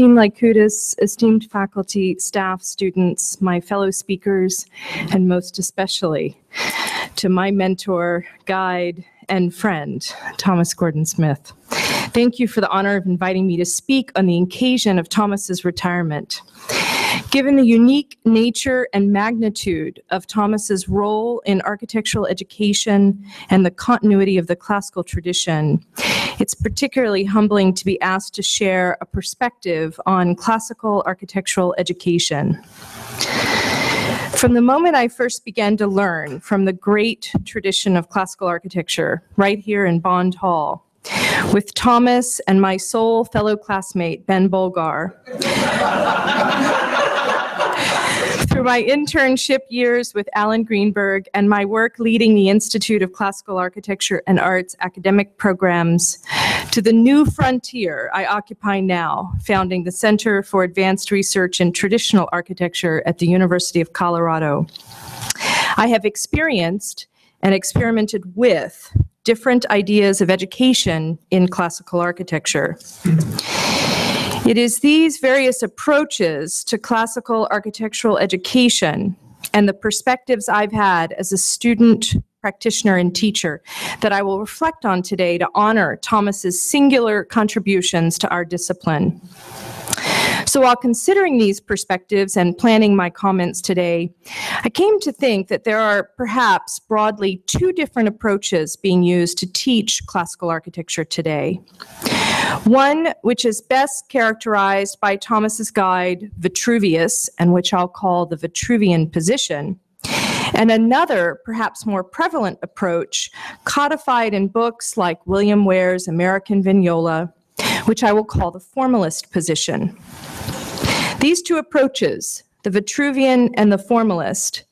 Dean Lykoudis, esteemed faculty, staff, students, my fellow speakers, and most especially to my mentor, guide, and friend, Thomas Gordon Smith. Thank you for the honor of inviting me to speak on the occasion of Thomas's retirement. Given the unique nature and magnitude of Thomas's role in architectural education and the continuity of the classical tradition, It's particularly humbling to be asked to share a perspective on classical architectural education. From the moment I first began to learn from the great tradition of classical architecture, right here in Bond Hall, with Thomas and my sole fellow classmate, Ben Bolgar, through my internship years with Allan Greenberg and my work leading the Institute of Classical Architecture and Arts academic programs to the new frontier I occupy now, founding the Center for Advanced Research in Traditional Architecture at the University of Colorado. I have experienced and experimented with different ideas of education in classical architecture. It is these various approaches to classical architectural education and the perspectives I've had as a student, practitioner, and teacher that I will reflect on today to honor Thomas's singular contributions to our discipline. So while considering these perspectives and planning my comments today, I came to think that there are perhaps broadly two different approaches being used to teach classical architecture today. One, which is best characterized by Thomas's guide, Vitruvius, and which I'll call the Vitruvian position, and another, perhaps more prevalent approach, codified in books like William Ware's American Vignola, which I will call the formalist position. These two approaches, the Vitruvian and the formalist,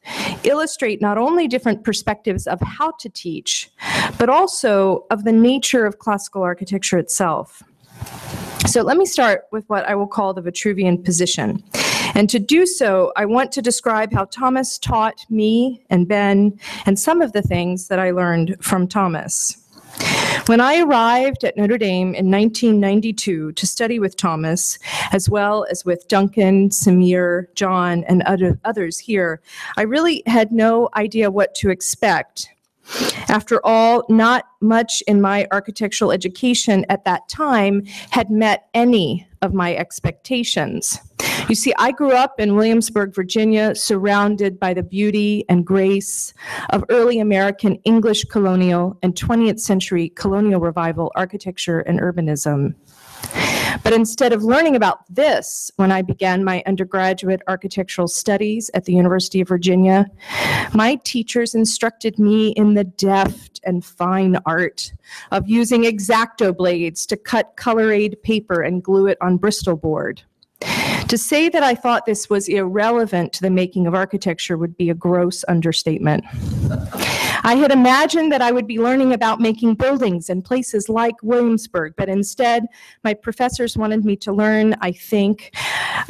illustrate not only different perspectives of how to teach, but also of the nature of classical architecture itself. So let me start with what I will call the Vitruvian position. And to do so, I want to describe how Thomas taught me and Ben and some of the things that I learned from Thomas. When I arrived at Notre Dame in 1992 to study with Thomas, as well as with Duncan, Samir, John, and other, others here, I really had no idea what to expect. After all, not much in my architectural education at that time had met any of my expectations. You see, I grew up in Williamsburg, Virginia, surrounded by the beauty and grace of early American English colonial and 20th century colonial revival architecture and urbanism. But instead of learning about this when I began my undergraduate architectural studies at the University of Virginia, my teachers instructed me in the deft and fine art of using X-Acto blades to cut color aid paper and glue it on Bristol board. To say that I thought this was irrelevant to the making of architecture would be a gross understatement. I had imagined that I would be learning about making buildings in places like Williamsburg, but instead, my professors wanted me to learn, I think,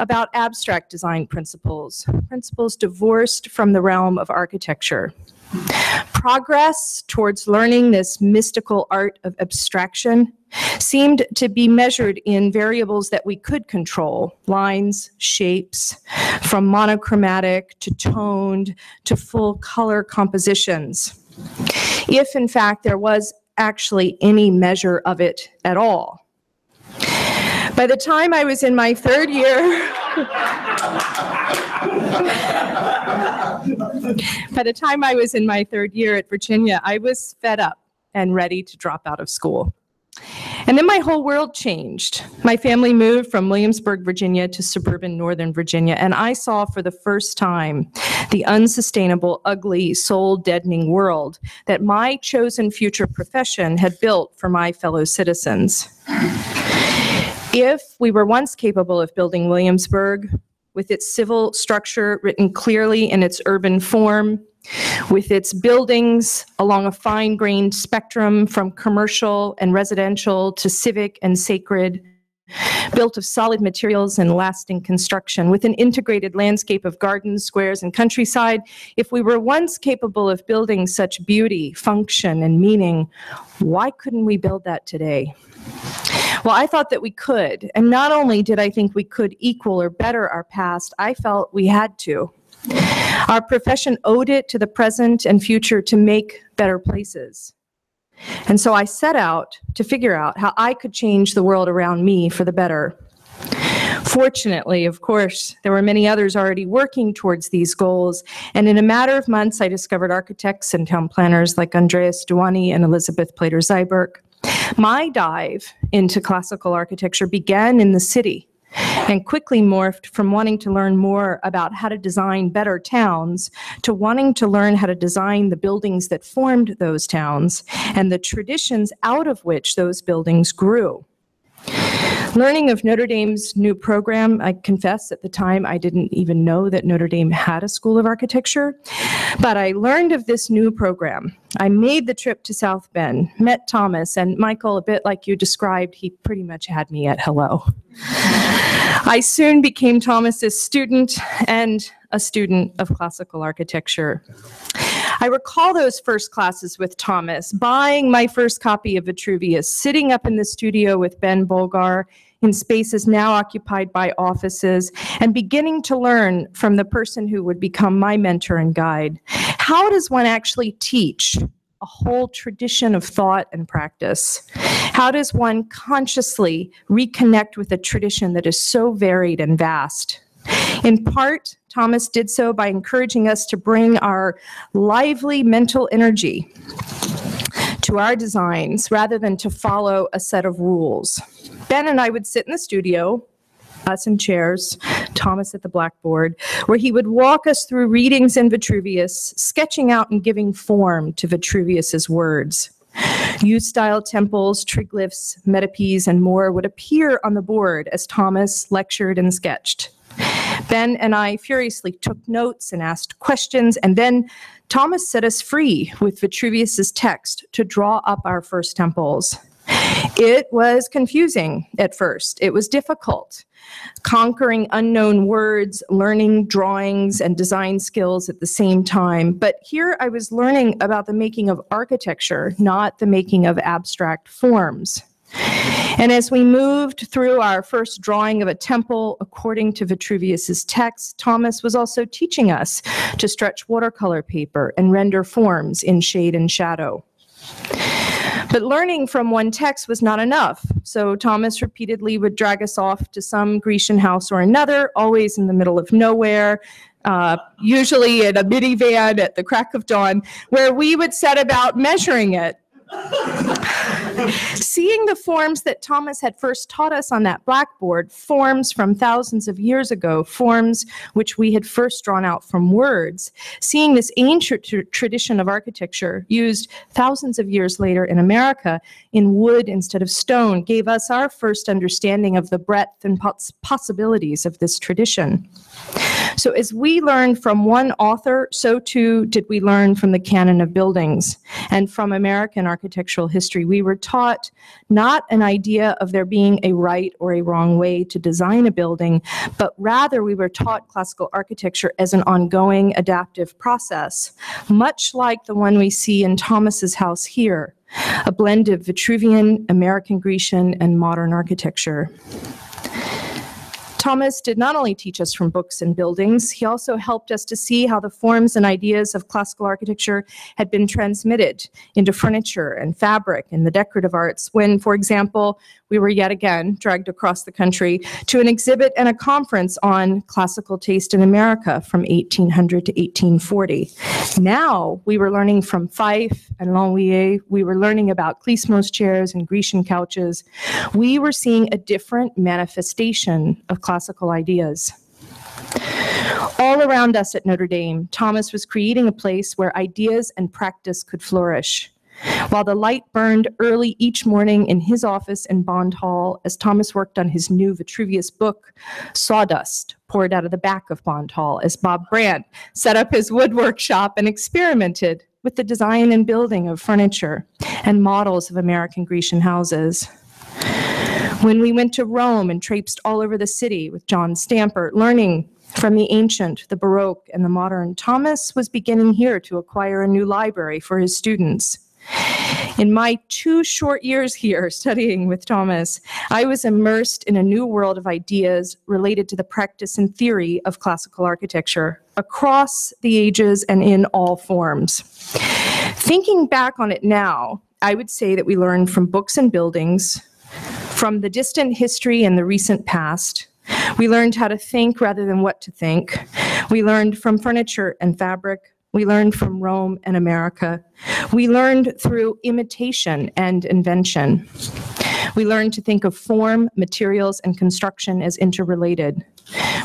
about abstract design principles, principles divorced from the realm of architecture. Progress towards learning this mystical art of abstraction seemed to be measured in variables that we could control lines, shapes, from monochromatic to toned to full color compositions. If, in fact, there was actually any measure of it at all. By the time I was in my third year, by the time I was in my third year at Virginia, I was fed up and ready to drop out of school. And then my whole world changed. My family moved from Williamsburg, Virginia to suburban Northern Virginia, and I saw for the first time the unsustainable, ugly, soul deadening world that my chosen future profession had built for my fellow citizens. If we were once capable of building Williamsburg with its civil structure written clearly in its urban form, with its buildings along a fine-grained spectrum from commercial and residential to civic and sacred, built of solid materials and lasting construction, with an integrated landscape of gardens, squares, and countryside, if we were once capable of building such beauty, function, and meaning, why couldn't we build that today? Well, I thought that we could. And not only did I think we could equal or better our past, I felt we had to. Our profession owed it to the present and future to make better places. And so I set out to figure out how I could change the world around me for the better. Fortunately, of course, there were many others already working towards these goals, and in a matter of months, I discovered architects and town planners like Andreas Duany and Elizabeth Plater Zyberk. My dive into classical architecture began in the city and quickly morphed from wanting to learn more about how to design better towns to wanting to learn how to design the buildings that formed those towns and the traditions out of which those buildings grew. Learning of Notre Dame's new program, I confess at the time I didn't even know that Notre Dame had a School of Architecture, but I learned of this new program. I made the trip to South Bend, met Thomas, and Michael, a bit like you described, he pretty much had me at hello. I soon became Thomas's student and a student of classical architecture. I recall those first classes with Thomas, buying my first copy of Vitruvius, sitting up in the studio with Ben Bolgar in spaces now occupied by offices, and beginning to learn from the person who would become my mentor and guide. How does one actually teach a whole tradition of thought and practice? How does one consciously reconnect with a tradition that is so varied and vast? In part, Thomas did so by encouraging us to bring our lively mental energy to our designs rather than to follow a set of rules. Ben and I would sit in the studio, us in chairs, Thomas at the blackboard, where he would walk us through readings in Vitruvius, sketching out and giving form to Vitruvius's words. eustyle temples, triglyphs, metopes, and more would appear on the board as Thomas lectured and sketched. Ben and I furiously took notes and asked questions, and then Thomas set us free with Vitruvius's text to draw up our first temples. It was confusing at first. It was difficult. Conquering unknown words, learning drawings and design skills at the same time. But here I was learning about the making of architecture, not the making of abstract forms. And as we moved through our first drawing of a temple according to Vitruvius's text, Thomas was also teaching us to stretch watercolor paper and render forms in shade and shadow. But learning from one text was not enough, so Thomas repeatedly would drag us off to some Grecian house or another, always in the middle of nowhere, uh, usually in a minivan at the crack of dawn, where we would set about measuring it Seeing the forms that Thomas had first taught us on that blackboard, forms from thousands of years ago, forms which we had first drawn out from words, seeing this ancient tr- tradition of architecture used thousands of years later in America in wood instead of stone gave us our first understanding of the breadth and poss- possibilities of this tradition. So, as we learned from one author, so too did we learn from the canon of buildings and from American architectural history. We were taught not an idea of there being a right or a wrong way to design a building, but rather we were taught classical architecture as an ongoing adaptive process, much like the one we see in Thomas's house here, a blend of Vitruvian, American Grecian, and modern architecture. Thomas did not only teach us from books and buildings, he also helped us to see how the forms and ideas of classical architecture had been transmitted into furniture and fabric and the decorative arts. When, for example, we were yet again dragged across the country to an exhibit and a conference on classical taste in America from 1800 to 1840. Now we were learning from Phyfe and Lannuier, we were learning about Klismos chairs and Grecian couches. We were seeing a different manifestation of classical ideas. All around us at Notre Dame, Thomas was creating a place where ideas and practice could flourish. While the light burned early each morning in his office in Bond Hall as Thomas worked on his new Vitruvius book, sawdust poured out of the back of Bond Hall as Bob Brandt set up his woodwork shop and experimented with the design and building of furniture and models of American Grecian houses. When we went to Rome and traipsed all over the city with John Stamper, learning from the ancient, the Baroque, and the modern, Thomas was beginning here to acquire a new library for his students. In my two short years here studying with Thomas, I was immersed in a new world of ideas related to the practice and theory of classical architecture across the ages and in all forms. Thinking back on it now, I would say that we learned from books and buildings, from the distant history and the recent past. We learned how to think rather than what to think. We learned from furniture and fabric, We learned from Rome and America. We learned through imitation and invention. We learned to think of form, materials, and construction as interrelated.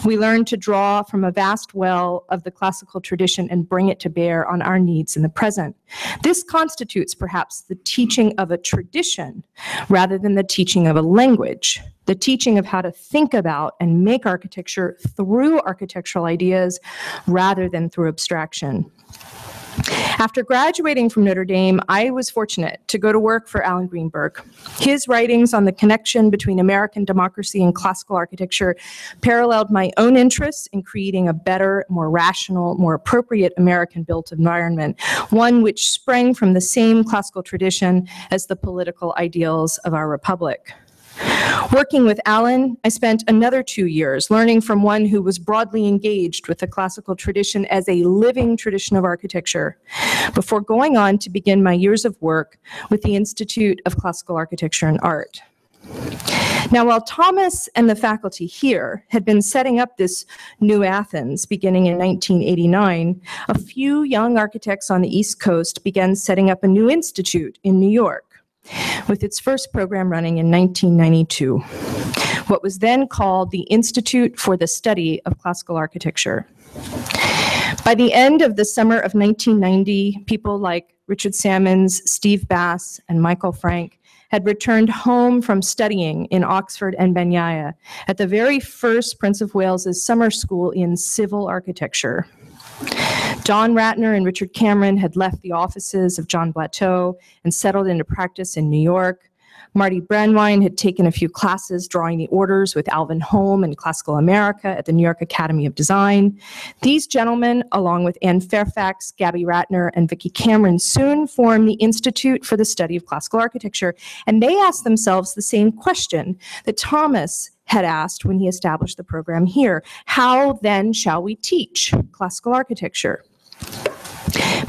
We learn to draw from a vast well of the classical tradition and bring it to bear on our needs in the present. This constitutes perhaps the teaching of a tradition rather than the teaching of a language, the teaching of how to think about and make architecture through architectural ideas rather than through abstraction. After graduating from Notre Dame, I was fortunate to go to work for Allan Greenberg. His writings on the connection between American democracy and classical architecture paralleled my own interests in creating a better, more rational, more appropriate American built environment, one which sprang from the same classical tradition as the political ideals of our republic. Working with Allan, I spent another two years learning from one who was broadly engaged with the classical tradition as a living tradition of architecture, before going on to begin my years of work with the Institute of Classical Architecture and Art. Now, while Thomas and the faculty here had been setting up this new Athens beginning in 1989, a few young architects on the East Coast began setting up a new institute in New York with its first program running in 1992, what was then called the Institute for the Study of Classical Architecture. By the end of the summer of 1990, people like Richard Sammons, Steve Bass, and Michael Frank had returned home from studying in Oxford and Bagnaia at the very first Prince of Wales's summer school in civil architecture. John Rattner and Richard Cameron had left the offices of John Blatteau and settled into practice in New York. Marty Brandwein had taken a few classes drawing the orders with Alvin Holm and Classical America at the New York Academy of Design. These gentlemen, along with Anne Fairfax, Gabby Rattner, and Vicki Cameron, soon formed the Institute for the Study of Classical Architecture, and they asked themselves the same question that Thomas had asked when he established the program here. How then shall we teach classical architecture?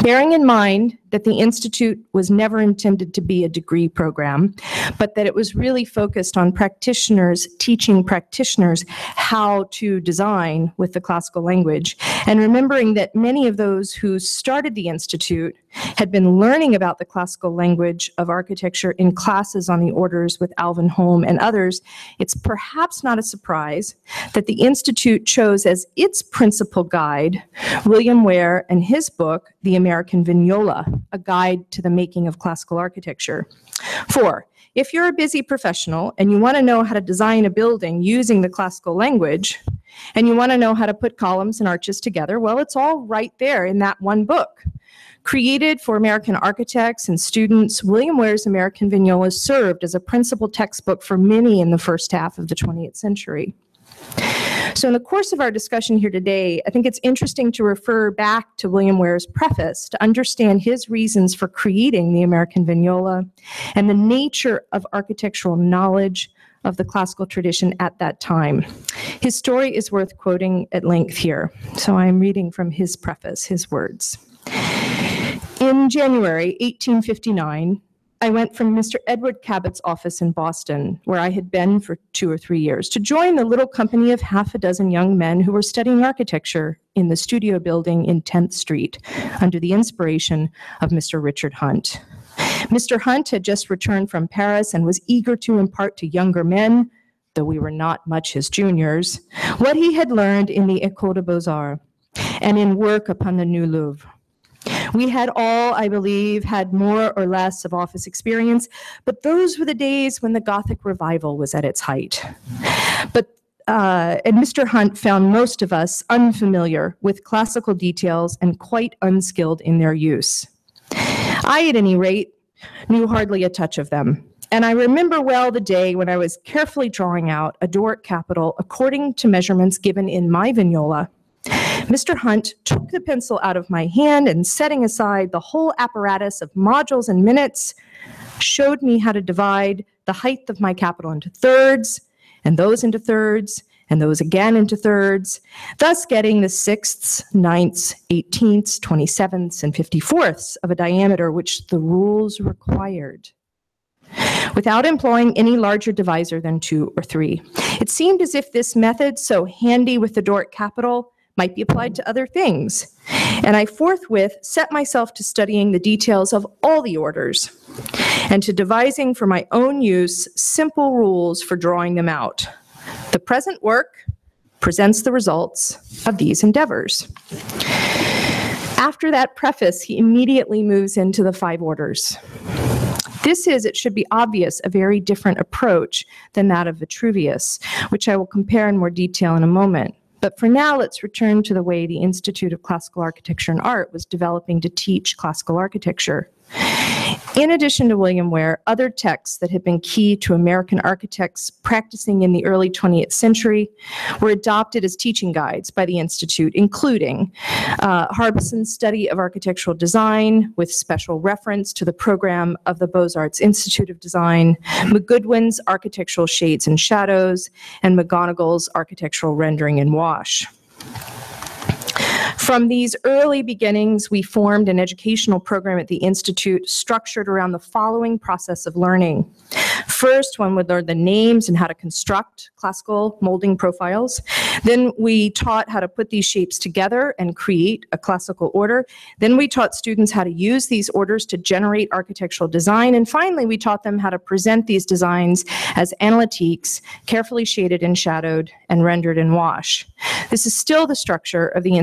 Bearing in mind that the Institute was never intended to be a degree program, but that it was really focused on practitioners teaching practitioners how to design with the classical language, and remembering that many of those who started the Institute had been learning about the classical language of architecture in classes on the orders with Alvin Holm and others, it's perhaps not a surprise that the Institute chose as its principal guide William Ware and his book, The American Vignola, a guide to the making of classical architecture. Four, if you're a busy professional and you want to know how to design a building using the classical language, and you want to know how to put columns and arches together, well, it's all right there in that one book. Created for American architects and students, William Ware's American Vignola served as a principal textbook for many in the first half of the 20th century. So in the course of our discussion here today, I think it's interesting to refer back to William Ware's preface to understand his reasons for creating the American Vignola and the nature of architectural knowledge of the classical tradition at that time. His story is worth quoting at length here. So I'm reading from his preface, his words. In January 1859, I went from Mr. Edward Cabot's office in Boston, where I had been for two or three years, to join the little company of half a dozen young men who were studying architecture in the studio building in 10th Street under the inspiration of Mr. Richard Hunt. Mr. Hunt had just returned from Paris and was eager to impart to younger men, though we were not much his juniors, what he had learned in the École des Beaux-Arts and in work upon the New Louvre. We had all, I believe, had more or less of office experience, but those were the days when the Gothic revival was at its height. But uh, and Mr. Hunt found most of us unfamiliar with classical details and quite unskilled in their use. I, at any rate, knew hardly a touch of them. And I remember well the day when I was carefully drawing out a Doric capital according to measurements given in my vignola Mr. Hunt took the pencil out of my hand and setting aside the whole apparatus of modules and minutes, showed me how to divide the height of my capital into thirds, and those into thirds, and those again into thirds, thus getting the sixths, ninths, eighteenths, twenty-sevenths, and fifty-fourths of a diameter which the rules required without employing any larger divisor than two or three. It seemed as if this method, so handy with the Doric capital, might be applied to other things. And I forthwith set myself to studying the details of all the orders and to devising for my own use simple rules for drawing them out. The present work presents the results of these endeavors. After that preface, he immediately moves into the five orders. This is, it should be obvious, a very different approach than that of Vitruvius, which I will compare in more detail in a moment. But for now, let's return to the way the Institute of Classical Architecture and Art was developing to teach classical architecture. In addition to William Ware, other texts that had been key to American architects practicing in the early 20th century were adopted as teaching guides by the Institute, including uh, Harbeson's study of architectural design with special reference to the program of the Beaux-Arts Institute of Design, McGoodwin's Architectural Shades and Shadows, and Magonigle's Architectural Rendering and Wash. From these early beginnings, we formed an educational program at the Institute structured around the following process of learning. First, one would learn the names and how to construct classical molding profiles. Then we taught how to put these shapes together and create a classical order. Then we taught students how to use these orders to generate architectural design. And finally, we taught them how to present these designs as analytiques, carefully shaded and shadowed and rendered in wash. This is still the structure of the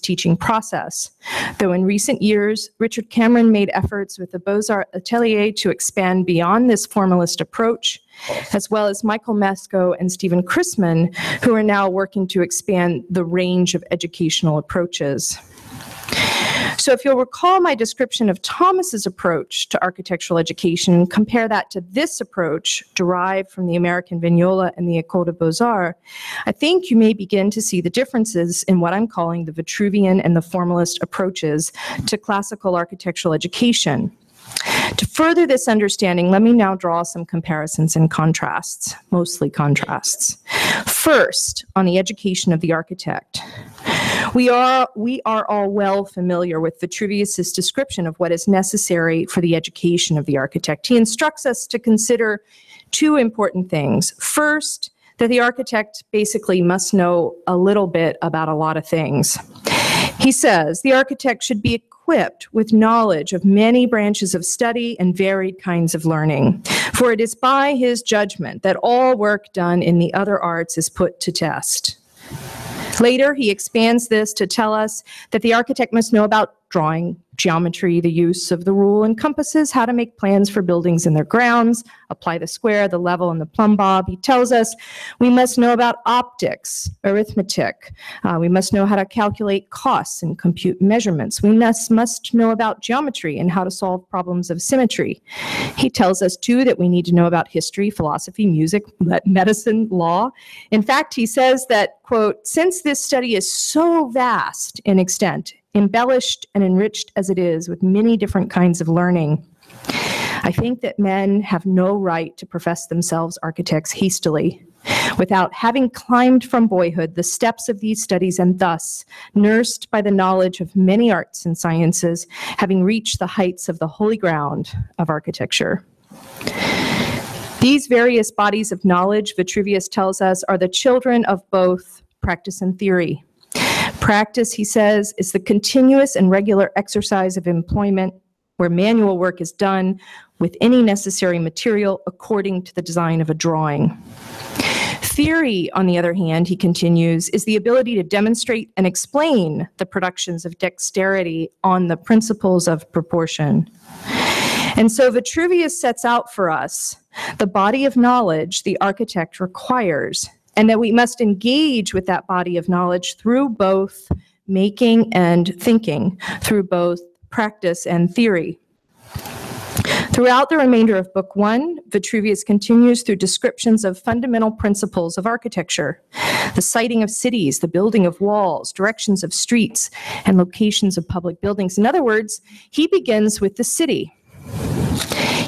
Teaching process. Though in recent years, Richard Cameron made efforts with the Beaux-Arts Atelier to expand beyond this formalist approach, as well as Michael Mesko and Stephen Chrisman, who are now working to expand the range of educational approaches. So if you'll recall my description of Thomas's approach to architectural education, compare that to this approach derived from the American Vignola and the École des Beaux-Arts, I think you may begin to see the differences in what I'm calling the Vitruvian and the formalist approaches to classical architectural education. To further this understanding, let me now draw some comparisons and contrasts, mostly contrasts. First, on the education of the architect. We are, we are all well familiar with Vitruvius's description of what is necessary for the education of the architect. He instructs us to consider two important things. First, that the architect basically must know a little bit about a lot of things. He says the architect should be equipped with knowledge of many branches of study and varied kinds of learning. For it is by his judgment that all work done in the other arts is put to test. Later, he expands this to tell us that the architect must know about drawing, geometry, the use of the rule and compasses, how to make plans for buildings and their grounds, apply the square, the level, and the plumb bob. He tells us we must know about optics, arithmetic. Uh, we must know how to calculate costs and compute measurements. We must, must know about geometry and how to solve problems of symmetry. He tells us, too, that we need to know about history, philosophy, music, medicine, law. In fact, he says that, quote, since this study is so vast in extent, embellished and enriched as it is with many different kinds of learning. I think that men have no right to profess themselves architects hastily without having climbed from boyhood the steps of these studies and thus, nursed by the knowledge of many arts and sciences, having reached the heights of the holy ground of architecture. These various bodies of knowledge, Vitruvius tells us, are the children of both practice and theory. Practice, he says, is the continuous and regular exercise of employment where manual work is done with any necessary material according to the design of a drawing. Theory, on the other hand, he continues, is the ability to demonstrate and explain the productions of dexterity on the principles of proportion. And so Vitruvius sets out for us the body of knowledge the architect requires and that we must engage with that body of knowledge through both making and thinking, through both practice and theory. Throughout the remainder of Book One, Vitruvius continues through descriptions of fundamental principles of architecture the siting of cities, the building of walls, directions of streets, and locations of public buildings. In other words, he begins with the city.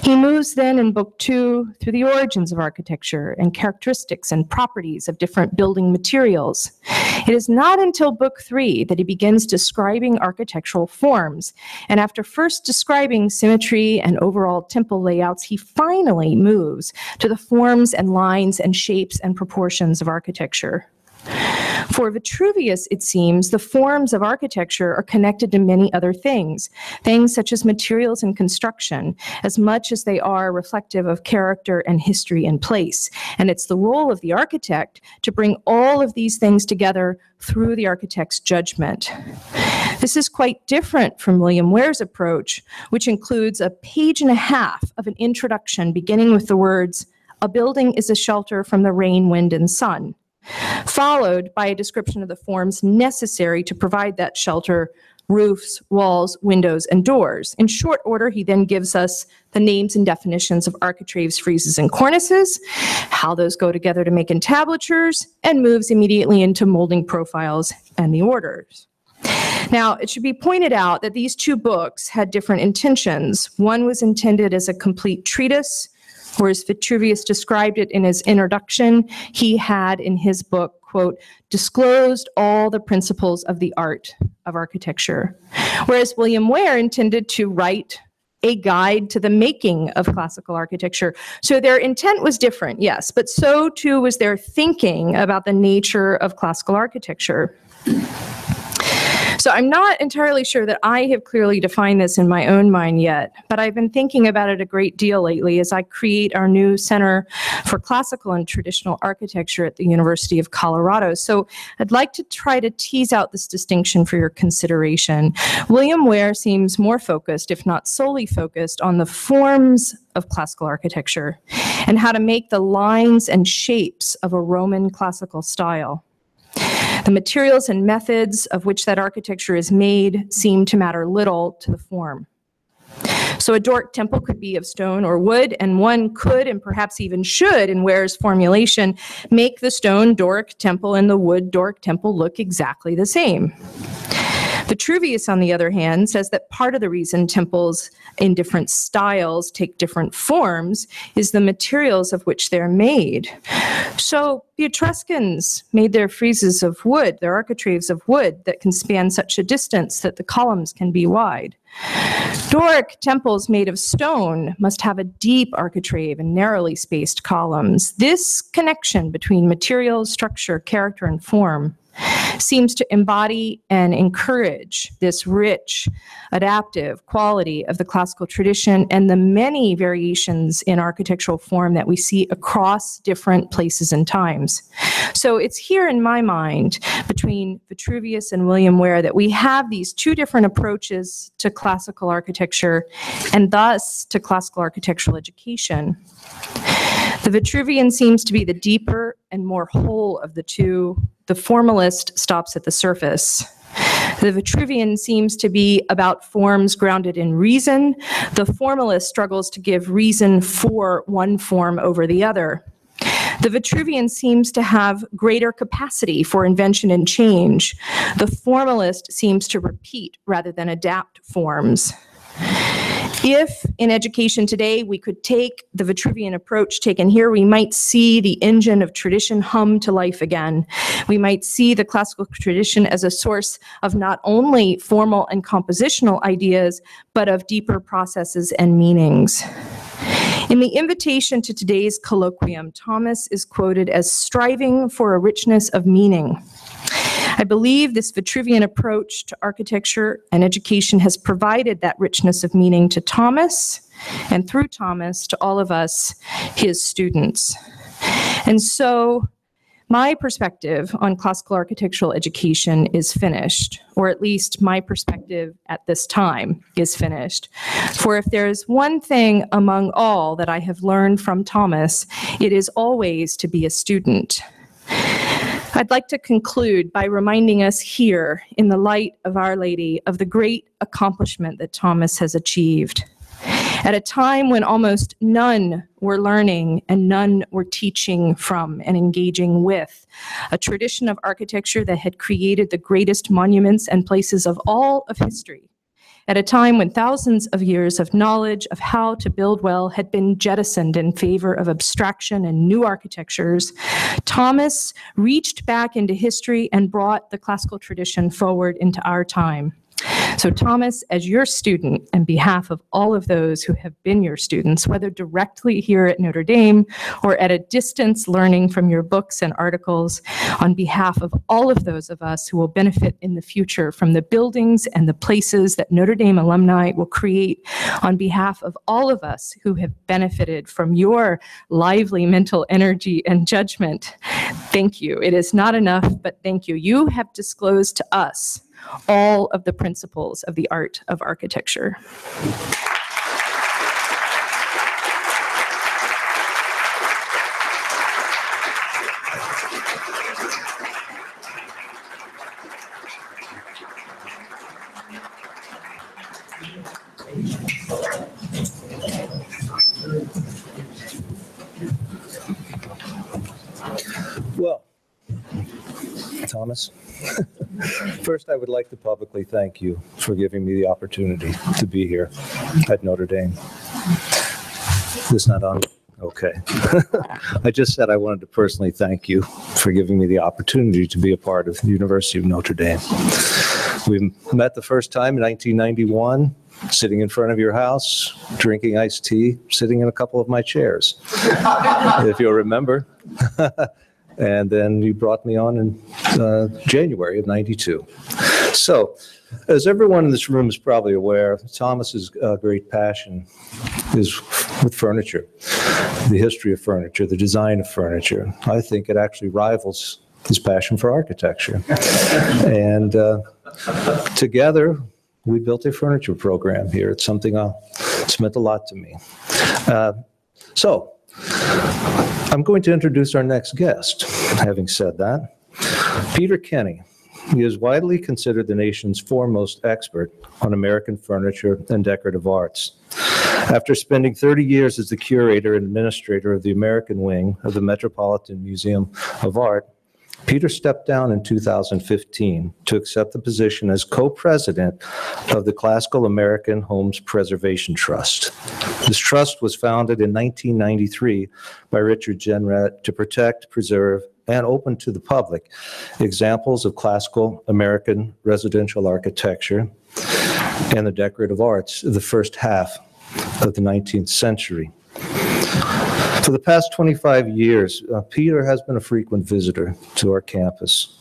He moves then in Book Two through the origins of architecture and characteristics and properties of different building materials. It is not until Book Three that he begins describing architectural forms. And after first describing symmetry and overall temple layouts, he finally moves to the forms and lines and shapes and proportions of architecture. For Vitruvius, it seems, the forms of architecture are connected to many other things, things such as materials and construction, as much as they are reflective of character and history and place. And it's the role of the architect to bring all of these things together through the architect's judgment. This is quite different from William Ware's approach, which includes a page and a half of an introduction beginning with the words, a building is a shelter from the rain, wind, and sun, followed by a description of the forms necessary to provide that shelter roofs, walls, windows, and doors. In short order, he then gives us the names and definitions of architraves, friezes, and cornices, how those go together to make entablatures, and moves immediately into molding profiles and the orders. Now, it should be pointed out that these two books had different intentions. One was intended as a complete treatise, whereas Vitruvius described it in his introduction. He had in his book, quote, disclosed all the principles of the art of architecture. Whereas William Ware intended to write a guide to the making of classical architecture. So their intent was different, yes, but so too was their thinking about the nature of classical architecture. So I'm not entirely sure that I have clearly defined this in my own mind yet, but I've been thinking about it a great deal lately as I create our new Center for Classical and Traditional Architecture at the University of Colorado. So I'd like to try to tease out this distinction for your consideration. William Ware seems more focused, if not solely focused, on the forms of classical architecture and how to make the lines and shapes of a Roman classical style. The materials and methods of which that architecture is made seem to matter little to the form. So a Doric temple could be of stone or wood, and one could and perhaps even should, in Ware's formulation, make the stone Doric temple and the wood Doric temple look exactly the same. Vitruvius, on the other hand, says that part of the reason temples in different styles take different forms is the materials of which they're made. So the Etruscans made their friezes of wood, their architraves of wood that can span such a distance that the columns can be wide. Doric temples made of stone must have a deep architrave and narrowly spaced columns. This connection between material, structure, character, and form seems to embody and encourage this rich, adaptive quality of the classical tradition and the many variations in architectural form that we see across different places and times. So it's here in my mind between Vitruvius and William Ware that we have these two different approaches to classical architecture and thus to classical architectural education. The Vitruvian seems to be the deeper and more whole of the two. The formalist stops at the surface. The Vitruvian seems to be about forms grounded in reason. The formalist struggles to give reason for one form over the other. The Vitruvian seems to have greater capacity for invention and change. The formalist seems to repeat rather than adapt forms. If in education today we could take the Vitruvian approach taken here, we might see the engine of tradition hum to life again. We might see the classical tradition as a source of not only formal and compositional ideas, but of deeper processes and meanings. In the invitation to today's colloquium, Thomas is quoted as striving for a richness of meaning. I believe this Vitruvian approach to architecture and education has provided that richness of meaning to Thomas, and through Thomas to all of us, his students. And so my perspective on classical architectural education is finished, or at least my perspective at this time is finished. For if there is one thing among all that I have learned from Thomas, it is always to be a student. I'd like to conclude by reminding us here, in the light of Our Lady, of the great accomplishment that Thomas has achieved. At a time when almost none were learning and none were teaching from and engaging with, a tradition of architecture that had created the greatest monuments and places of all of history at a time when thousands of years of knowledge of how to build well had been jettisoned in favor of abstraction and new architectures, Thomas reached back into history and brought the classical tradition forward into our time. So Thomas, as your student, and behalf of all of those who have been your students, whether directly here at Notre Dame or at a distance learning from your books and articles, on behalf of all of those of us who will benefit in the future from the buildings and the places that Notre Dame alumni will create, on behalf of all of us who have benefited from your lively mental energy and judgment, thank you. It is not enough, but thank you. You have disclosed to us all of the principles of the art of architecture. Well, Thomas, first I would like to publicly thank you for giving me the opportunity to be here at Notre Dame. This not on? Okay. I just said I wanted to personally thank you for giving me the opportunity to be a part of the University of Notre Dame. We met the first time in 1991, sitting in front of your house, drinking iced tea, sitting in a couple of my chairs, if you'll remember. And then you brought me on in uh, January of 92. So, as everyone in this room is probably aware, Thomas's uh, great passion is with furniture, the history of furniture, the design of furniture. I think it actually rivals his passion for architecture. And uh, together, we built a furniture program here. It's something uh, meant a lot to me. Uh, so, I'm going to introduce our next guest. Having said that, Peter Kenny. He is widely considered the nation's foremost expert on American furniture and decorative arts. After spending 30 years as the curator and administrator of the American wing of the Metropolitan Museum of Art, Peter stepped down in 2015 to accept the position as co-president of the Classical American Homes Preservation Trust. This trust was founded in 1993 by Richard Jenrette to protect, preserve, and open to the public examples of classical American residential architecture and the decorative arts of the first half of the 19th century. For the past 25 years, uh, Peter has been a frequent visitor to our campus.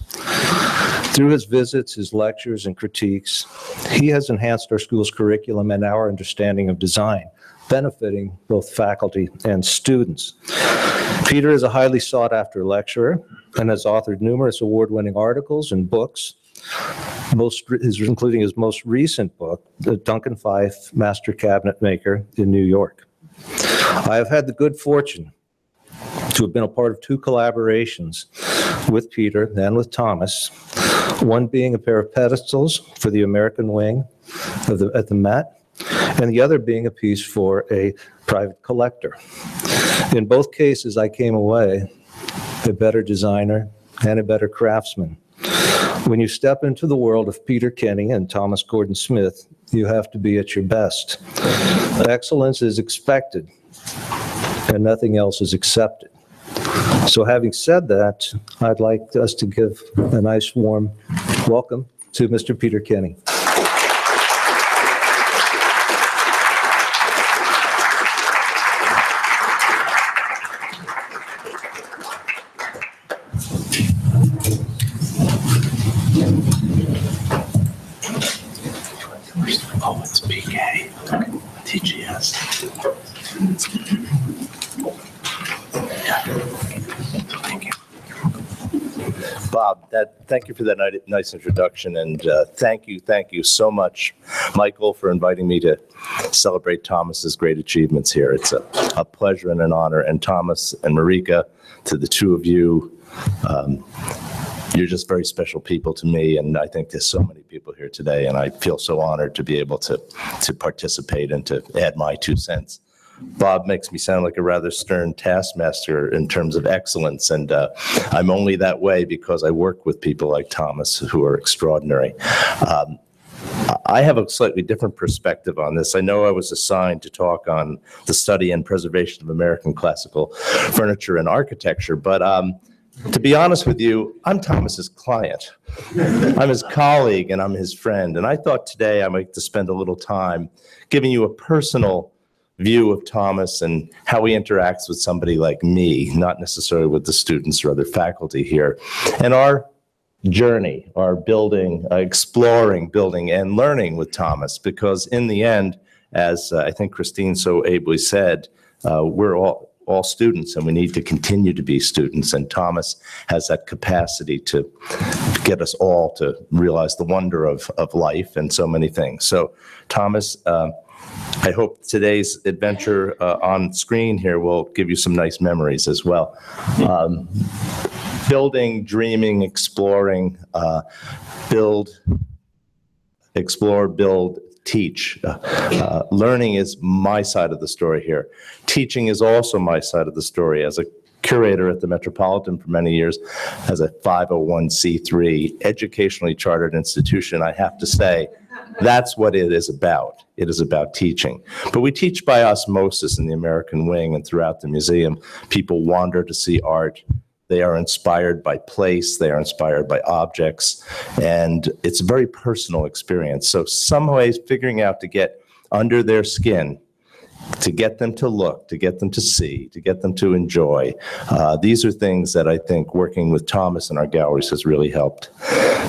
Through his visits, his lectures, and critiques, he has enhanced our school's curriculum and our understanding of design, benefiting both faculty and students. Peter is a highly sought-after lecturer and has authored numerous award-winning articles and books, most, his- including his most recent book, The Duncan Phyfe Master Cabinet Maker in New York. I have had the good fortune to have been a part of two collaborations with Peter and with Thomas, one being a pair of pedestals for the American wing of the, at the Met, and the other being a piece for a private collector. In both cases, I came away a better designer and a better craftsman. When you step into the world of Peter Kenny and Thomas Gordon Smith, you have to be at your best. Excellence is expected, and nothing else is accepted. So having said that, I'd like us to give a nice warm welcome to Mr. Peter Kenny. Oh, it's PK. TGS. Yeah. Thank you. Bob, that, thank you for that nice introduction, and uh, thank you, thank you so much, Michael, for inviting me to celebrate Thomas's great achievements here. It's a, a pleasure and an honor, and Thomas and Marika, to the two of you, um, you're just very special people to me, and I think there's so many people here today, and I feel so honored to be able to, to participate and to add my two cents. Bob makes me sound like a rather stern taskmaster in terms of excellence, and uh, I'm only that way because I work with people like Thomas who are extraordinary. Um, I have a slightly different perspective on this. I know I was assigned to talk on the study and preservation of American classical furniture and architecture, but um, to be honest with you, I'm Thomas's client. I'm his colleague and I'm his friend. And I thought today I might to spend a little time giving you a personal view of Thomas and how he interacts with somebody like me, not necessarily with the students or other faculty here. And our journey, our building, uh, exploring, building, and learning with Thomas, because in the end, as uh, I think Christine so ably said, uh, we're all all students and we need to continue to be students and Thomas has that capacity to get us all to realize the wonder of, of life and so many things. So Thomas, uh, I hope today's adventure uh, on screen here will give you some nice memories as well. Um, building, dreaming, exploring, uh, build, explore, build, teach. Uh, uh, learning is my side of the story here. Teaching is also my side of the story as a curator at the Metropolitan for many years as a 501c3 educationally chartered institution. I have to say, that's what it is about. It is about teaching. But we teach by osmosis in the American Wing and throughout the museum. People wander to see art. They are inspired by place, they are inspired by objects, and it's a very personal experience. So, some ways figuring out to get under their skin to get them to look, to get them to see, to get them to enjoy. Uh, these are things that I think working with Thomas and our galleries has really helped.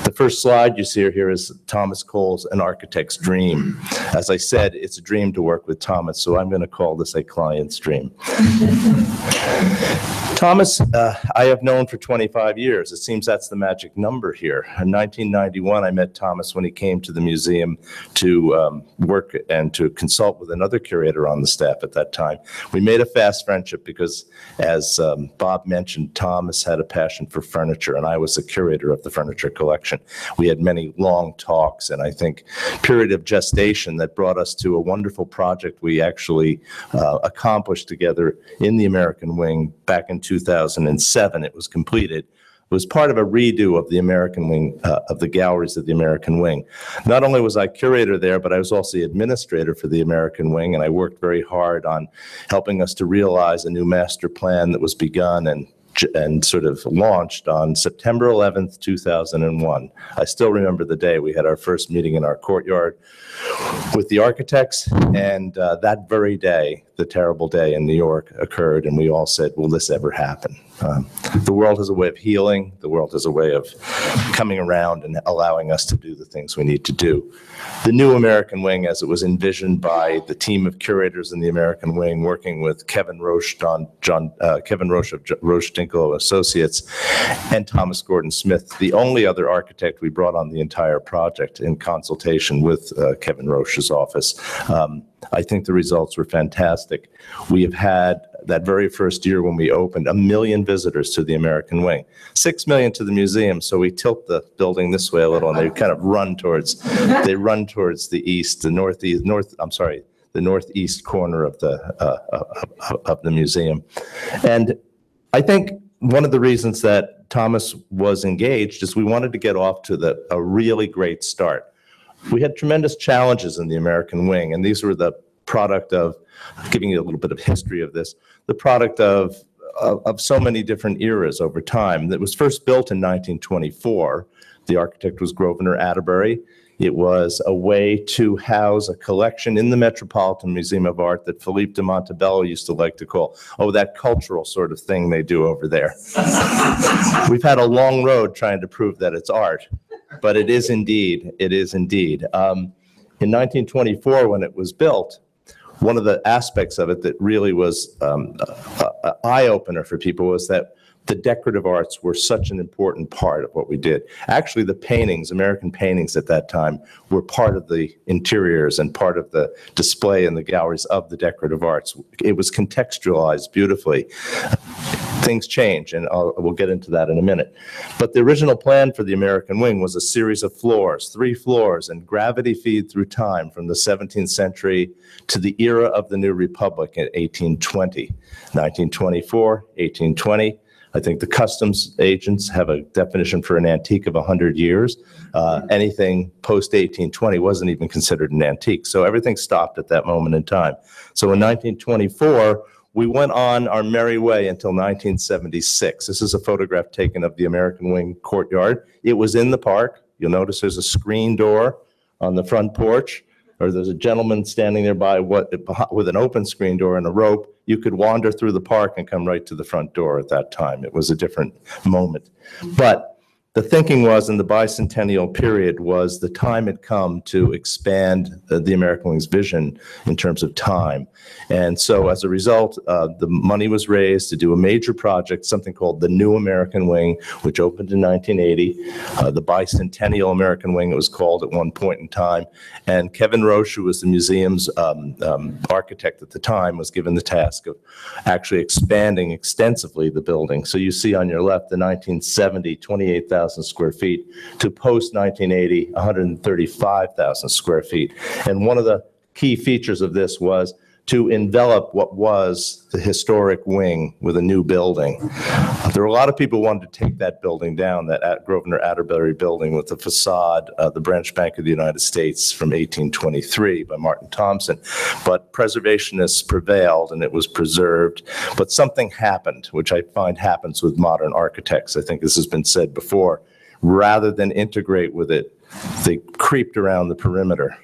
The first slide you see here is Thomas Cole's An Architect's Dream. As I said, it's a dream to work with Thomas, so I'm going to call this a client's dream. Thomas, uh, I have known for 25 years. It seems that's the magic number here. In 1991, I met Thomas when he came to the museum to um, work and to consult with another curator on the staff at that time. We made a fast friendship because, as um, Bob mentioned, Thomas had a passion for furniture, and I was the curator of the furniture collection. We had many long talks, and I think period of gestation that brought us to a wonderful project we actually uh, accomplished together in the American Wing back in 2007. It was completed. Was part of a redo of the American Wing, uh, of the galleries of the American Wing. Not only was I curator there, but I was also the administrator for the American Wing, and I worked very hard on helping us to realize a new master plan that was begun and and sort of launched on September 11th, 2001. I still remember the day we had our first meeting in our courtyard with the architects, and uh, that very day, the terrible day in New York occurred, and we all said, Will this ever happen? Um, the world has a way of healing, the world has a way of coming around and allowing us to do the things we need to do. The new American Wing, as it was envisioned by the team of curators in the American Wing, working with Kevin Roche, John, John uh, Kevin Roche of Roche Associates, and Thomas Gordon Smith, the only other architect we brought on the entire project in consultation with uh, Kevin Roche's office. Um, I think the results were fantastic. We have had that very first year when we opened a million visitors to the American Wing, six million to the museum. So we tilt the building this way a little, and they kind of run towards they run towards the east, the northeast, north. I'm sorry, the northeast corner of the uh, of, of the museum, and I think one of the reasons that Thomas was engaged is we wanted to get off to the a really great start we had tremendous challenges in the American wing, and these were the product of, giving you a little bit of history of this, the product of, of, of so many different eras over time. That was first built in 1924. The architect was Grosvenor Atterbury. It was a way to house a collection in the Metropolitan Museum of Art that Philippe de Montebello used to like to call, oh, that cultural sort of thing they do over there. We've had a long road trying to prove that it's art but it is indeed, it is indeed. Um, in 1924, when it was built, one of the aspects of it that really was um, an eye opener for people was that the decorative arts were such an important part of what we did. Actually, the paintings, American paintings at that time, were part of the interiors and part of the display in the galleries of the decorative arts. It was contextualized beautifully things change, and I'll, we'll get into that in a minute. But the original plan for the American Wing was a series of floors, three floors, and gravity feed through time from the 17th century to the era of the New Republic in 1820. 1924, 1820. I think the customs agents have a definition for an antique of 100 years. Uh, anything post 1820 wasn't even considered an antique. So everything stopped at that moment in time. So in 1924, we went on our merry way until 1976. This is a photograph taken of the American Wing courtyard. It was in the park. You'll notice there's a screen door on the front porch, or there's a gentleman standing there by what, with an open screen door and a rope. You could wander through the park and come right to the front door at that time. It was a different moment. But the thinking was in the bicentennial period was the time had come to expand the American Wings vision in terms of time. And so as a result, uh, the money was raised to do a major project, something called the New American Wing, which opened in 1980, uh, the bicentennial American Wing, it was called at one point in time. And Kevin Roche, who was the museum's um, um, architect at the time, was given the task of actually expanding extensively the building. So you see on your left, the 1970, 28,000 square feet, to post-1980, 135,000 square feet. And one of the key features of this was to envelop what was the historic wing with a new building. There were a lot of people who wanted to take that building down, that At- Grosvenor Atterbury building with the facade, uh, the Branch Bank of the United States from 1823 by Martin Thompson. But preservationists prevailed and it was preserved. But something happened, which I find happens with modern architects. I think this has been said before. Rather than integrate with it, they creeped around the perimeter.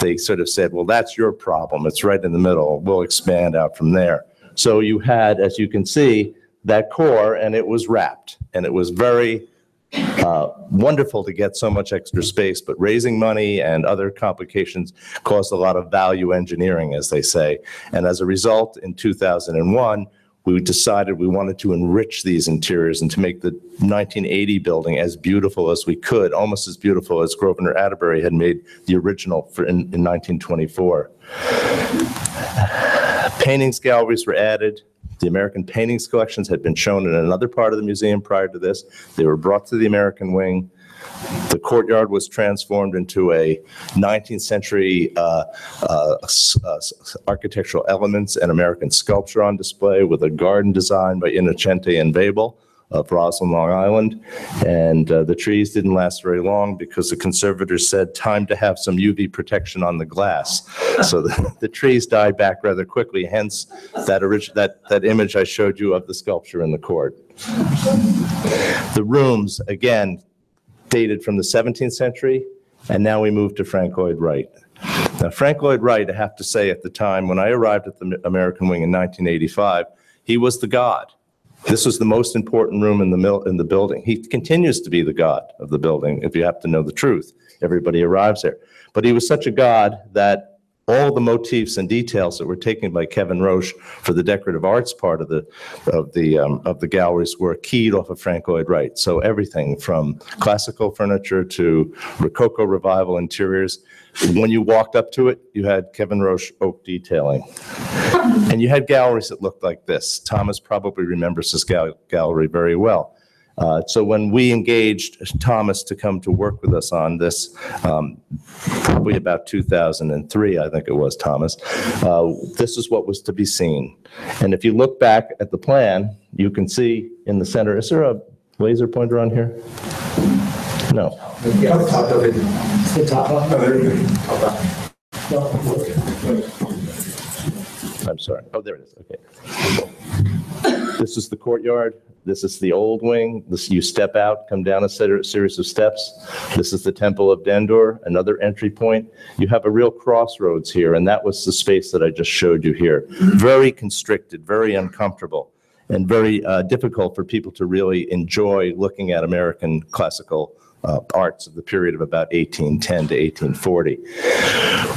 They sort of said, well, that's your problem. It's right in the middle. We'll expand out from there. So you had, as you can see, that core and it was wrapped. And it was very uh, wonderful to get so much extra space, but raising money and other complications caused a lot of value engineering, as they say. And as a result, in 2001, we decided we wanted to enrich these interiors and to make the 1980 building as beautiful as we could, almost as beautiful as Grosvenor Atterbury had made the original for, in, in 1924. Paintings galleries were added. The American paintings collections had been shown in another part of the museum prior to this. They were brought to the American wing. The courtyard was transformed into a 19th century uh, uh, uh, architectural elements and American sculpture on display with a garden design by Innocenti and Webel of Roslyn, Long Island. And uh, the trees didn't last very long because the conservators said, time to have some UV protection on the glass. So the, the trees died back rather quickly, hence that that, that image I showed you of the sculpture in the court. The rooms, again, dated from the 17th century, and now we move to Frank Lloyd Wright. Now, Frank Lloyd Wright, I have to say, at the time, when I arrived at the American Wing in 1985, he was the god. This was the most important room in the mil, in the building. He continues to be the god of the building, if you have to know the truth. Everybody arrives there. But he was such a god that all the motifs and details that were taken by Kevin Roche for the decorative arts part of the, of the, um, of the galleries were keyed off of Frank Lloyd Wright. So everything from classical furniture to Rococo Revival interiors. When you walked up to it, you had Kevin Roche oak detailing. And you had galleries that looked like this. Thomas probably remembers this gal- gallery very well. Uh, So when we engaged Thomas to come to work with us on this, um, probably about 2003, I think it was, Thomas, uh, this is what was to be seen. And if you look back at the plan, you can see in the center, is there a laser pointer on here? No. I'm sorry. Oh, there it is. Okay. This is the courtyard. This is the old wing. This, you step out, come down a ser- series of steps. This is the Temple of Dendur, another entry point. You have a real crossroads here, and that was the space that I just showed you here. Very constricted, very uncomfortable, and very uh, difficult for people to really enjoy looking at American classical uh, arts of the period of about 1810 to 1840.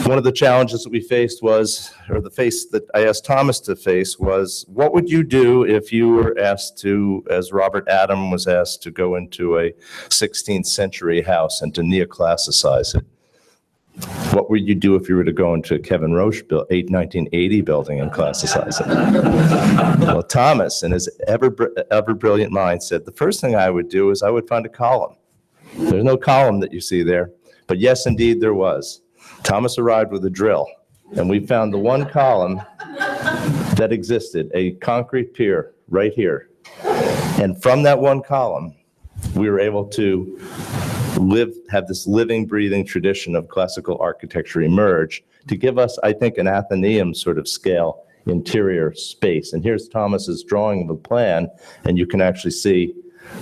One of the challenges that we faced was, or the face that I asked Thomas to face was, what would you do if you were asked to, as Robert Adam was asked to go into a 16th century house and to neoclassicize it? What would you do if you were to go into Kevin Roche built 8 1980 building and classicize it? Well, Thomas, in his ever, ever brilliant mind, said, the first thing I would do is I would find a column. There's no column that you see there, but yes, indeed, there was. Thomas arrived with a drill, and we found the one column that existed, a concrete pier right here. And from that one column, we were able to live, have this living, breathing tradition of classical architecture emerge to give us, I think, an Athenaeum sort of scale interior space. And here's Thomas's drawing of a plan, and you can actually see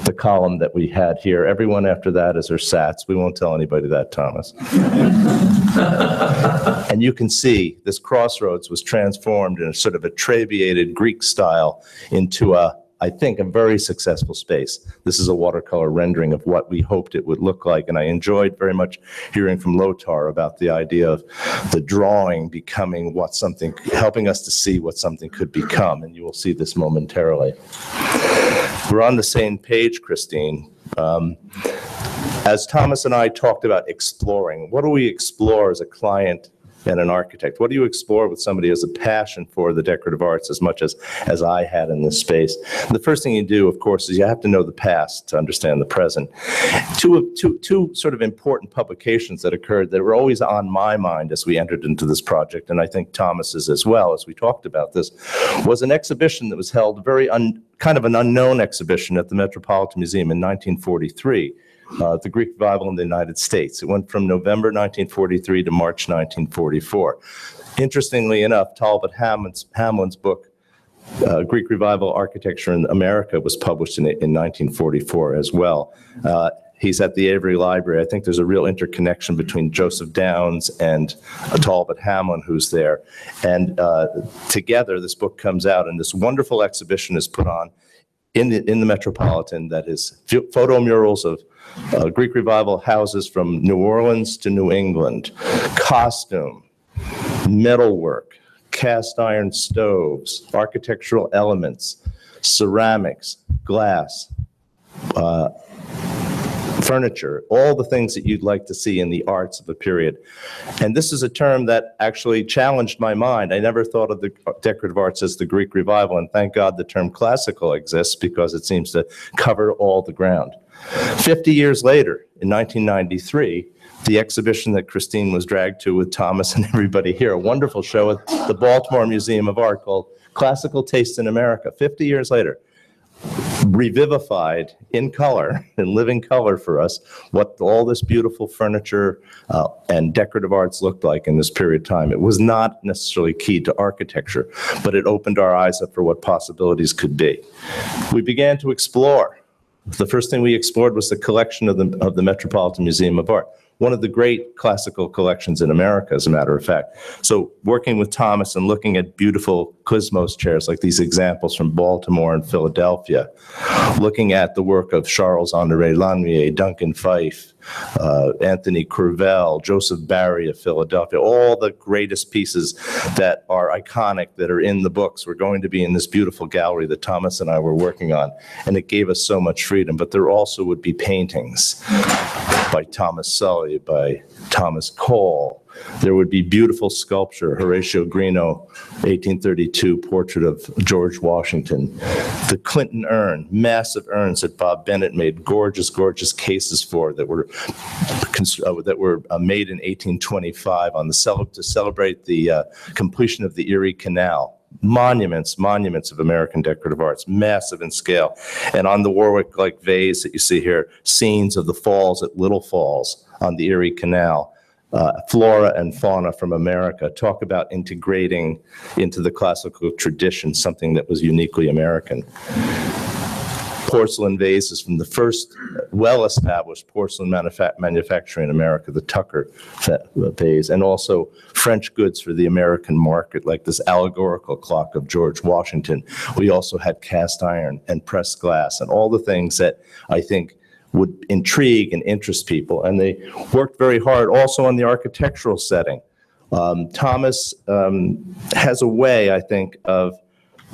the column that we had here. Everyone after that is ersatz. We won't tell anybody that, Thomas. And you can see this crossroads was transformed in a sort of a trabeated Greek style into a, I think, a very successful space. This is a watercolor rendering of what we hoped it would look like. And I enjoyed very much hearing from Lothar about the idea of the drawing becoming what something, helping us to see what something could become. And you will see this momentarily. We're on the same page, Christine. Um, As Thomas and I talked about exploring, what do we explore as a client and an architect? What do you explore with somebody who has a passion for the decorative arts as much as, as I had in this space? The first thing you do, of course, is you have to know the past to understand the present. Two, two, two sort of important publications that occurred that were always on my mind as we entered into this project, and I think Thomas's as well, as we talked about this, was an exhibition that was held, very un, kind of an unknown exhibition at the Metropolitan Museum in 1943 uh, the Greek revival in the United States. It went from November 1943 to March 1944. Interestingly enough, Talbot Hamlin's, Hamlin's book, uh, Greek Revival Architecture in America, was published in, in 1944 as well. Uh, He's at the Avery Library. I think there's a real interconnection between Joseph Downs and uh, Talbot Hamlin, who's there. And uh, together, this book comes out, and this wonderful exhibition is put on in the, in the Metropolitan that is ph- photo murals of uh, Greek Revival houses from New Orleans to New England, costume, metalwork, cast iron stoves, architectural elements, ceramics, glass, uh, furniture, all the things that you'd like to see in the arts of the period. And this is a term that actually challenged my mind. I never thought of the decorative arts as the Greek revival, and thank God the term classical exists because it seems to cover all the ground. 50 years later, in 1993, the exhibition that Christine was dragged to with Thomas and everybody here, a wonderful show at the Baltimore Museum of Art called Classical Taste in America. 50 years later, revivified in color, in living color for us, what all this beautiful furniture uh, and decorative arts looked like in this period of time. It was not necessarily key to architecture, but it opened our eyes up for what possibilities could be. We began to explore. The first thing we explored was the collection of the, of the Metropolitan Museum of Art one of the great classical collections in America, as a matter of fact. So working with Thomas and looking at beautiful klismos chairs, like these examples from Baltimore and Philadelphia, looking at the work of Charles Honoré Lannuier, Duncan Phyfe, uh, Anthony Quervelle, Joseph Barry of Philadelphia, all the greatest pieces that are iconic that are in the books were going to be in this beautiful gallery that Thomas and I were working on. And it gave us so much freedom. But there also would be paintings by Thomas Sully, by Thomas Cole. There would be beautiful sculpture, Horatio Greenough, 1832 portrait of George Washington. The Clinton urn, massive urns that Bob Bennett made gorgeous, gorgeous cases for that were uh, that were uh, made in 1825 on the cel- to celebrate the uh, completion of the Erie Canal monuments, monuments of American decorative arts, massive in scale. And on the Warwick-like vase that you see here, scenes of the falls at Little Falls on the Erie Canal, uh, flora and fauna from America. Talk about integrating into the classical tradition something that was uniquely American porcelain vases from the first well-established porcelain manufa- manufacturer in America, the Tucker vase, and also French goods for the American market, like this allegorical clock of George Washington. We also had cast iron and pressed glass and all the things that I think would intrigue and interest people. And they worked very hard also on the architectural setting. Um, Thomas um, has a way, I think, of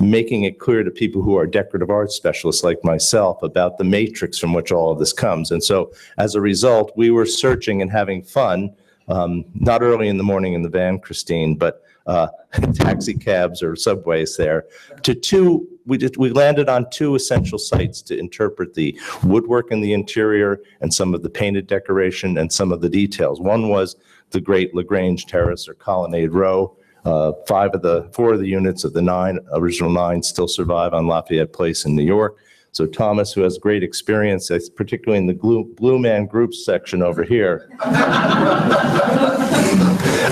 making it clear to people who are decorative arts specialists like myself about the matrix from which all of this comes. And so as a result, we were searching and having fun, um, not early in the morning in the van, Christine, but uh, taxi cabs or subways there, to two, we we landed on two essential sites to interpret the woodwork in the interior and some of the painted decoration and some of the details. One was the great LaGrange Terrace or Colonnade Row, uh, Five of the, four of the units of the nine, original nine still survive on Lafayette Place in New York. So Thomas, who has great experience, particularly in the Blue, Blue Man Group section over here,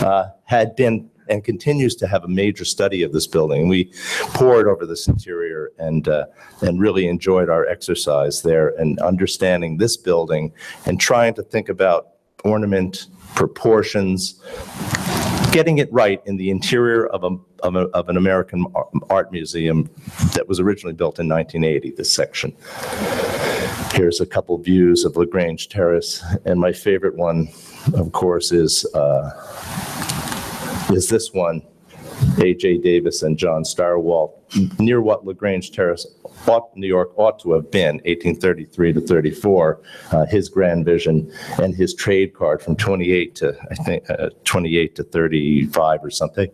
uh, had been and continues to have a major study of this building. We poured over this interior and, uh, and really enjoyed our exercise there and understanding this building and trying to think about ornament, proportions, getting it right in the interior of a, of, a, of an American art museum that was originally built in 1980, this section. Here's a couple views of LaGrange Terrace, and my favorite one, of course, is, uh, is this one, A.J. Davis and John Starwalt, near what LaGrange Terrace ought, New York ought to have been, 1833 to 34, uh, his grand vision and his trade card from 28 to, I think, uh, 28 to 35 or something.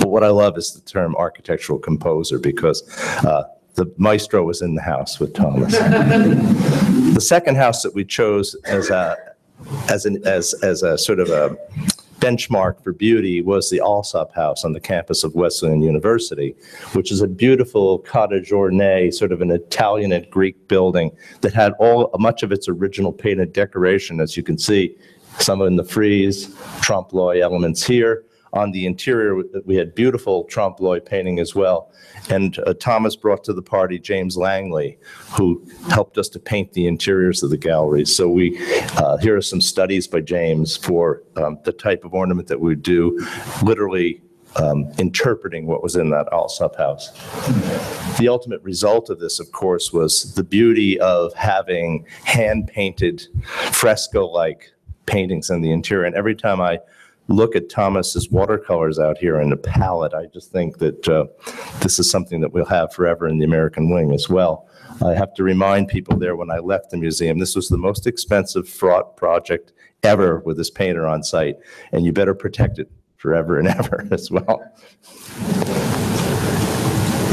But what I love is the term architectural composer because uh, the maestro was in the house with Thomas. the second house that we chose as a as an as as a sort of a benchmark for beauty was the Alsop House on the campus of Wesleyan University, which is a beautiful cottage ornate, sort of an Italian and Greek building that had all much of its original painted decoration, as you can see, some in the frieze, trompe l'oeil elements here. On the interior, we had beautiful trompe l'oeil painting as well. And uh, Thomas brought to the party James Langley, who helped us to paint the interiors of the galleries. So we, uh, here are some studies by James for um, the type of ornament that we would do, literally um, interpreting what was in that Alsop house. The ultimate result of this, of course, was the beauty of having hand-painted fresco-like paintings in the interior. And every time I look at Thomas's watercolors out here in the palette, I just think that uh, this is something that we'll have forever in the American wing as well. I have to remind people there when I left the museum, this was the most expensive fraught project ever with this painter on site, and you better protect it forever and ever as well.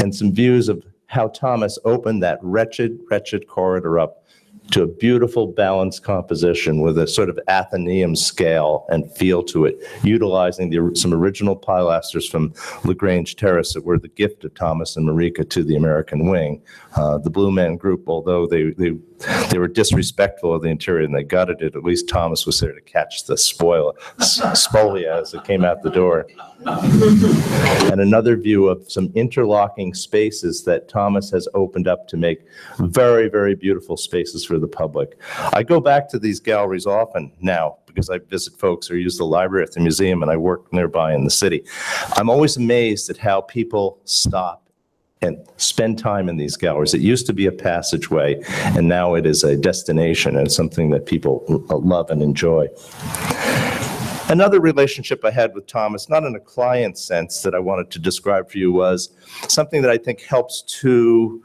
And some views of how Thomas opened that wretched, wretched corridor up to a beautiful balanced composition with a sort of Athenaeum scale and feel to it, utilizing the, some original pilasters from LaGrange Terrace that were the gift of Thomas and Marika to the American wing. Uh, the Blue Man Group, although they, they, they were disrespectful of the interior and they gutted it, at least Thomas was there to catch the spoil, spolia as it came out the door. And another view of some interlocking spaces that Thomas has opened up to make very, very beautiful spaces for the public. I go back to these galleries often now because I visit folks or use the library at the museum and I work nearby in the city. I'm always amazed at how people stop and spend time in these galleries. It used to be a passageway and now it is a destination and something that people love and enjoy. Another relationship I had with Thomas, not in a client sense that I wanted to describe for you, was something that I think helps to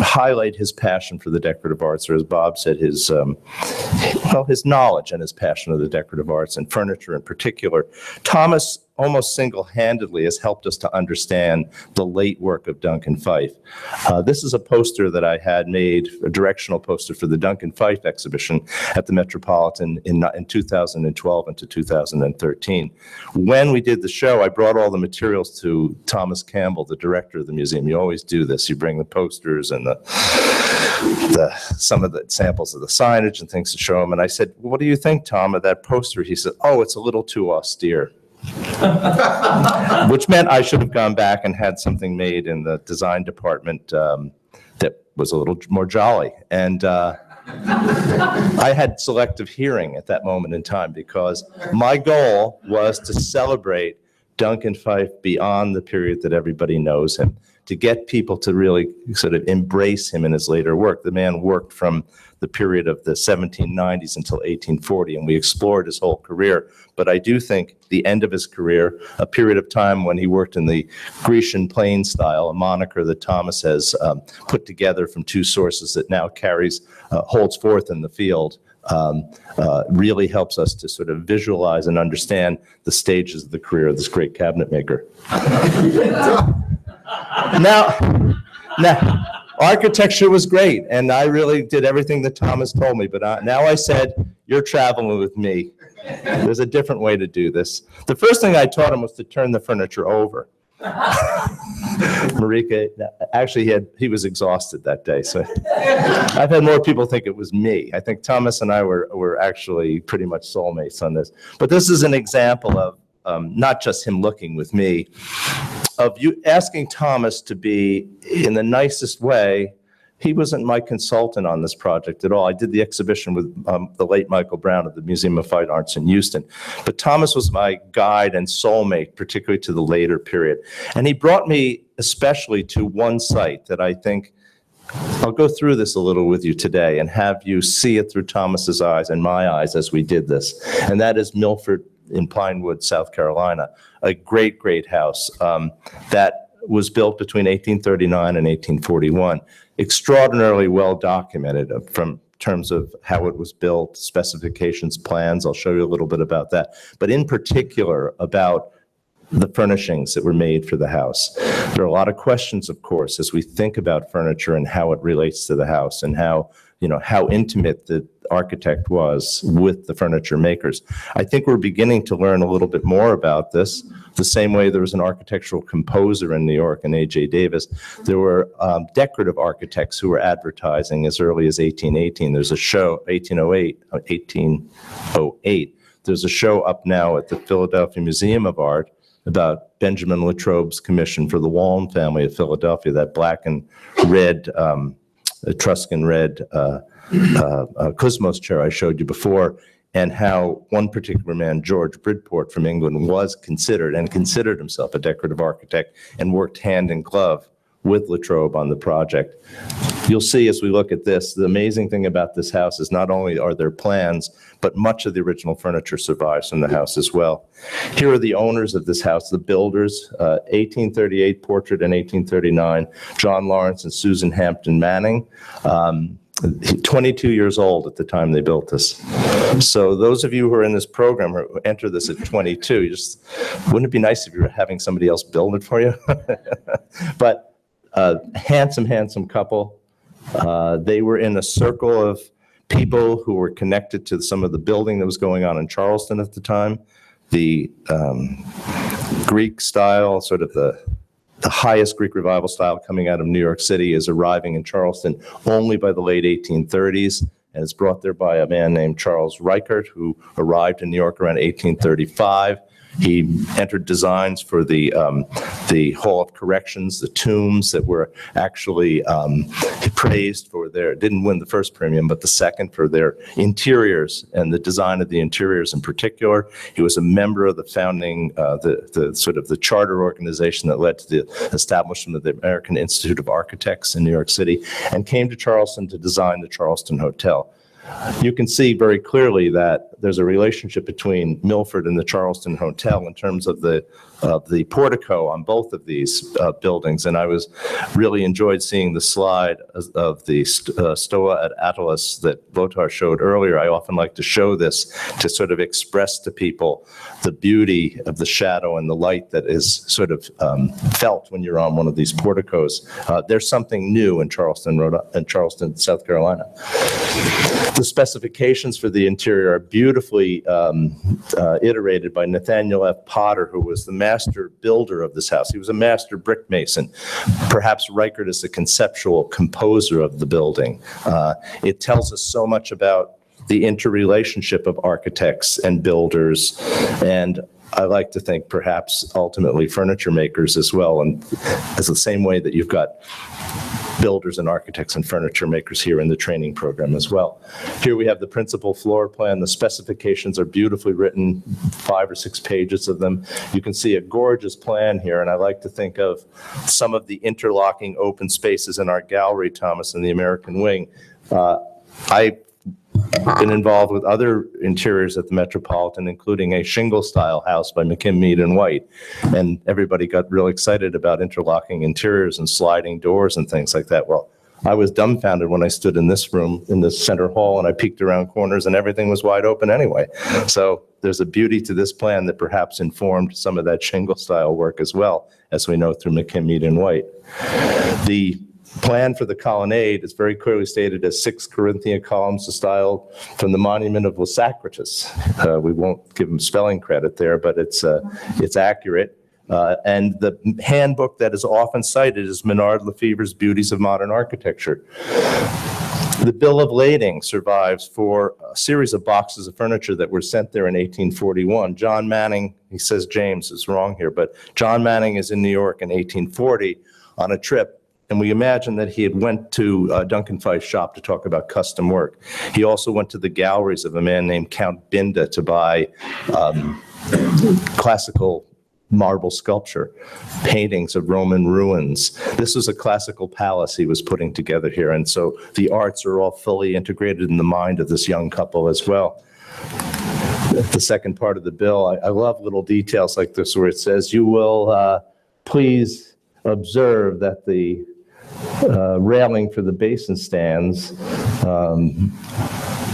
highlight his passion for the decorative arts, or as Bob said, his um, well, his knowledge and his passion of the decorative arts and furniture in particular. Thomas almost single-handedly has helped us to understand the late work of Duncan Phyfe. Uh, this is a poster that I had made, a directional poster for the Duncan Phyfe exhibition at the Metropolitan in, in 2012 and 2013. When we did the show, I brought all the materials to Thomas Campbell, the director of the museum. You always do this. You bring the posters and the, the some of the samples of the signage and things to show him. And I said, "What do you think, Tom, of that poster?" He said, "Oh, it's a little too austere." Which meant I should have gone back and had something made in the design department um, that was a little more jolly. And uh, I had selective hearing at that moment in time because my goal was to celebrate Duncan Phyfe beyond the period that everybody knows him, to get people to really sort of embrace him in his later work. The man worked from the period of the 1790s until 1840, and we explored his whole career. But I do think the end of his career, a period of time when he worked in the Grecian plain style, a moniker that Thomas has um, put together from two sources that now carries, uh, holds forth in the field, um, uh, really helps us to sort of visualize and understand the stages of the career of this great cabinet maker. now, now, architecture was great, and I really did everything that Thomas told me. But I, now I said, "You're traveling with me." There's a different way to do this. The first thing I taught him was to turn the furniture over. Marika, actually, he had he was exhausted that day. So I've had more people think it was me. I think Thomas and I were were actually pretty much soulmates on this. But this is an example of um, not just him looking with me, of you asking Thomas to be in the nicest way. He wasn't my consultant on this project at all. I did the exhibition with um, the late Michael Brown at the Museum of Fine Arts in Houston. But Thomas was my guide and soulmate, particularly to the later period. And he brought me especially to one site that I think I'll go through this a little with you today and have you see it through Thomas's eyes and my eyes as we did this. And that is Milford in Pinewood, South Carolina, a great, great house um, that was built between 1839 and 1841. Extraordinarily well documented uh, from terms of how it was built, specifications, plans. I'll show you a little bit about that. But in particular, about the furnishings that were made for the house. There are a lot of questions, of course, as we think about furniture and how it relates to the house and how, you know, how intimate the architect was with the furniture makers. I think we're beginning to learn a little bit more about this. The same way there was an architectural composer in New York, and A.J. Davis, there were um, decorative architects who were advertising as early as 1818. There's a show, 1808, uh, 1808. There's a show up now at the Philadelphia Museum of Art about Benjamin Latrobe's commission for the Waln family of Philadelphia, that black and red, um, Etruscan red uh, uh, uh, klismos chair I showed you before, and how one particular man, George Bridport from England, was considered and considered himself a decorative architect and worked hand in glove with Latrobe on the project. You'll see as we look at this, the amazing thing about this house is not only are there plans, but much of the original furniture survives from the house as well. Here are the owners of this house, the builders, uh, 1838 portrait and 1839, John Lawrence and Susan Hampton Manning. Um, 22 years old at the time they built this. So those of you who are in this program or enter this at 22, you just, wouldn't it be nice if you were having somebody else build it for you? But uh, handsome, handsome couple. Uh, They were in a circle of people who were connected to some of the building that was going on in Charleston at the time. The um, Greek style, sort of the the highest Greek revival style coming out of New York City is arriving in Charleston only by the late 1830s and is brought there by a man named Charles Reichardt, who arrived in New York around 1835. He entered designs for the, um, the Hall of Corrections, the tombs that were actually um, praised for their, didn't win the first premium, but the second for their interiors and the design of the interiors in particular. He was a member of the founding, uh, the, the sort of the charter organization that led to the establishment of the American Institute of Architects in New York City and came to Charleston to design the Charleston Hotel you can see very clearly that there's a relationship between Milford and the Charleston Hotel in terms of the of the portico on both of these uh, buildings. And I was really enjoyed seeing the slide of- the uh, Stoa at Attalus that Votar showed earlier. I often like to show this to sort of express to people the beauty of the shadow and the light that is sort of um, felt when you're on one of these porticos. Uh, there's something new in Charleston, Rhode, in Charleston, South Carolina. The specifications for the interior are beautifully um, uh, iterated by Nathaniel F. Potter, who was the master builder of this house. He was a master brick mason. Perhaps Reichardt is the conceptual composer of the building. Uh, It tells us so much about the interrelationship of architects and builders, and I like to think perhaps ultimately furniture makers as well, and as the same way that you've got builders and architects and furniture makers here in the training program as well. Here we have the principal floor plan. The specifications are beautifully written, five or six pages of them. You can see a gorgeous plan here, and I like to think of some of the interlocking open spaces in our gallery, Thomas, in the American Wing. Uh, I been involved with other interiors at the Metropolitan, including a shingle-style house by McKim, Mead and White. And everybody got real excited about interlocking interiors and sliding doors and things like that. Well, I was dumbfounded when I stood in this room, in the center hall, and I peeked around corners and everything was wide open anyway. So there's a beauty to this plan that perhaps informed some of that shingle-style work as well, as we know through McKim, Mead and White. The plan for the colonnade is very clearly stated as six Corinthian columns, the style from the monument of Lysicrates. Uh, we won't give him spelling credit there, but it's, uh, it's accurate. Uh, and the handbook that is often cited is Minard Lafever's Beauties of Modern Architecture. The bill of lading survives for a series of boxes of furniture that were sent there in 1841. John Manning, he says James is wrong here, but John Manning is in New York in 1840 on a trip, and we imagine that he had went to uh, Duncan Phyfe's shop to talk about custom work. He also went to the galleries of a man named Count Binda to buy um, classical marble sculpture, paintings of Roman ruins. This was a classical palace he was putting together here, and so the arts are all fully integrated in the mind of this young couple as well. The second part of the bill, I, I love little details like this where it says, "You will uh, please observe that the uh, railing for the basin stands." Um,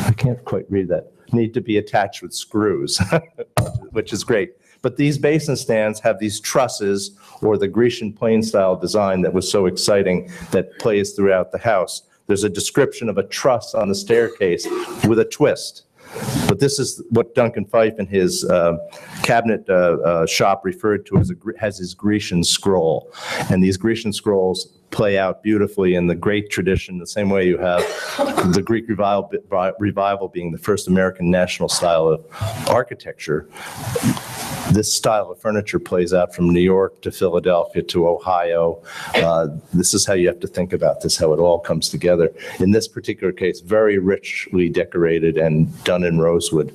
I can't quite read that. Need to be attached with screws, which is great. But these basin stands have these trusses or the Grecian plain style design that was so exciting that plays throughout the house. There's a description of a truss on the staircase with a twist. But this is what Duncan Phyfe in his uh, cabinet uh, uh, shop referred to as a, Gre- as his Grecian scroll. And these Grecian scrolls play out beautifully in the great tradition, the same way you have the Greek revival, revival being the first American national style of architecture this style of furniture plays out from New York to Philadelphia to Ohio. Uh, This is how you have to think about this, how it all comes together. In this particular case, very richly decorated and done in rosewood.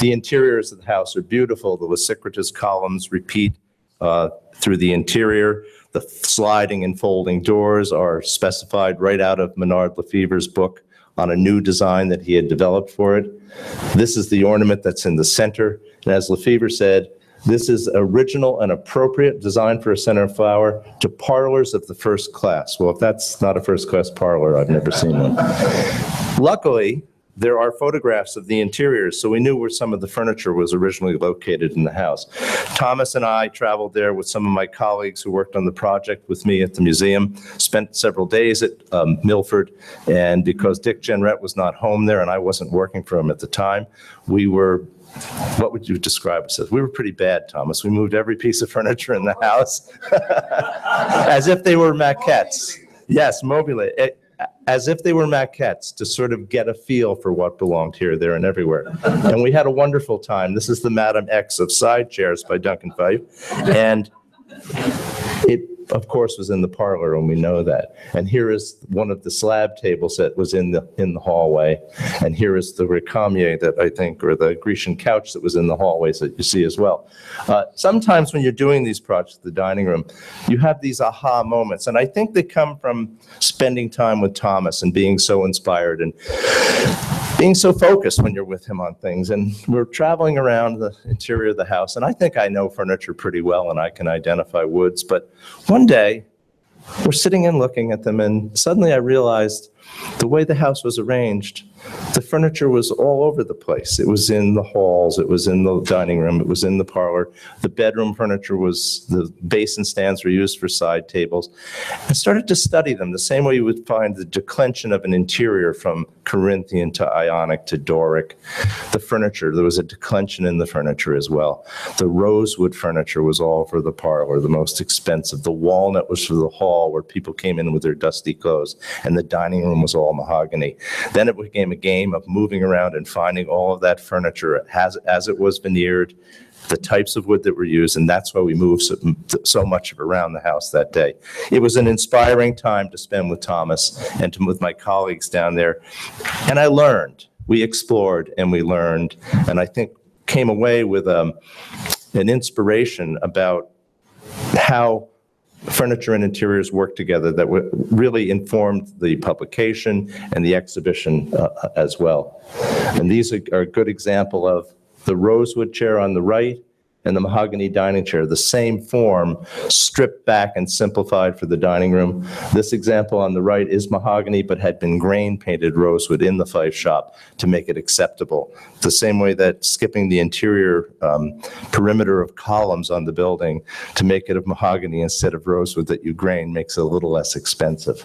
The interiors of the house are beautiful. The Lysicrates columns repeat uh, through the interior. The sliding and folding doors are specified right out of Minard Lafever's book on a new design that he had developed for it. This is the ornament that's in the center. And as Lefevre said, this is original and appropriate design for a center flower to parlors of the first class. Well, if that's not a first-class parlor, I've never seen one. Luckily, there are photographs of the interiors, so we knew where some of the furniture was originally located in the house. Thomas and I traveled there with some of my colleagues who worked on the project with me at the museum, spent several days at um, Milford, and because Dick Jenrette was not home there and I wasn't working for him at the time, we were what would you describe us as? We were pretty bad, Thomas. We moved every piece of furniture in the house as if they were maquettes. Yes, mobile, eh, as if they were maquettes to sort of get a feel for what belonged here, there, and everywhere. And we had a wonderful time. This is the Madam X of Side Chairs by Duncan Phyfe. And it, of course, was in the parlor, and we know that. And here is one of the slab tables that was in the, in the hallway. And here is the recamier that I think, or the Grecian couch that was in the hallways that you see as well. Uh, Sometimes when you're doing these projects, the dining room, you have these aha moments. And I think they come from spending time with Thomas and being so inspired and being so focused when you're with him on things. And we're traveling around the interior of the house, and I think I know furniture pretty well and I can identify woods. But one day, we're sitting and looking at them, and suddenly I realized the way the house was arranged, the furniture was all over the place. It was in the halls, it was in the dining room, it was in the parlor. The bedroom furniture was, the basin stands were used for side tables. I started to study them the same way you would find the declension of an interior from Corinthian to Ionic to Doric. The furniture, there was a declension in the furniture as well. The rosewood furniture was all for the parlor, the most expensive. The walnut was for the hall where people came in with their dusty clothes, and the dining room was all mahogany. Then it became a game of moving around and finding all of that furniture as, as it was veneered, the types of wood that were used, and that's why we moved so, so much of around the house that day. It was an inspiring time to spend with Thomas and to, with my colleagues down there. And I learned, we explored and we learned, and I think came away with um, an inspiration about how furniture and interiors work together that really informed the publication and the exhibition uh, as well. And these are are a good example of the rosewood chair on the right and the mahogany dining chair, the same form, stripped back and simplified for the dining room. This example on the right is mahogany, but had been grain painted rosewood in the Phyfe shop to make it acceptable. The same way that skipping the interior um, perimeter of columns on the building to make it of mahogany instead of rosewood that you grain makes it a little less expensive.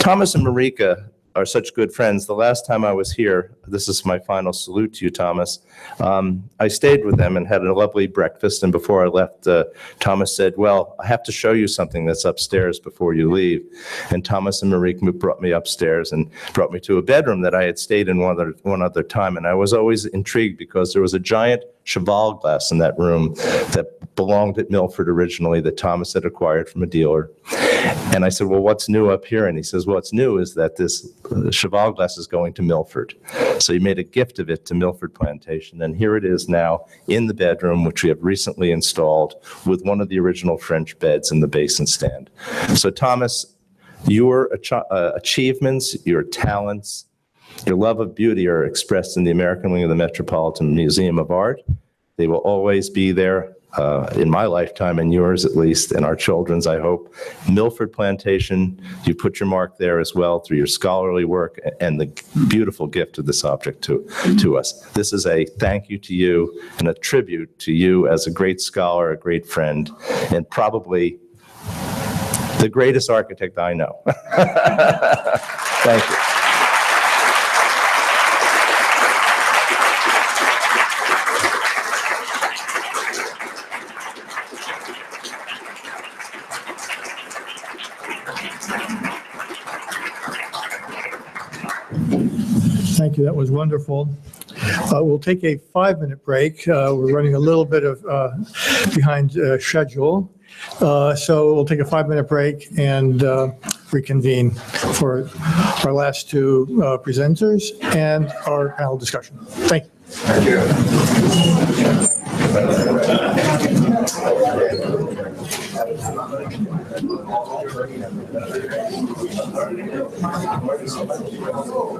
Thomas and Marika are such good friends. The last time I was here, this is my final salute to you, Thomas. Um, I stayed with them and had a lovely breakfast. And before I left, uh, Thomas said, "Well, I have to show you something that's upstairs before you leave." And Thomas and Marika brought me upstairs and brought me to a bedroom that I had stayed in one other one other time. And I was always intrigued because there was a giant cheval glass in that room that belonged at Milford originally that Thomas had acquired from a dealer. And I said, well, what's new up here? And he says, what's new is that this cheval glass is going to Milford. So he made a gift of it to Milford Plantation. And here it is now in the bedroom, which we have recently installed with one of the original French beds in the basin stand. So Thomas, your achi- uh, achievements, your talents, your love of beauty are expressed in the American wing of the Metropolitan Museum of Art. They will always be there uh, in my lifetime and yours at least, and our children's, I hope. Milford Plantation, you put your mark there as well through your scholarly work and the beautiful gift of this object to, to us. This is a thank you to you and a tribute to you as a great scholar, a great friend, and probably the greatest architect I know. Thank you. Thank you, that was wonderful. Uh, We'll take a five-minute break. Uh, We're running a little bit of uh, behind uh, schedule. Uh, So we'll take a five-minute break and uh, reconvene for our last two uh, presenters and our panel discussion. Thank you.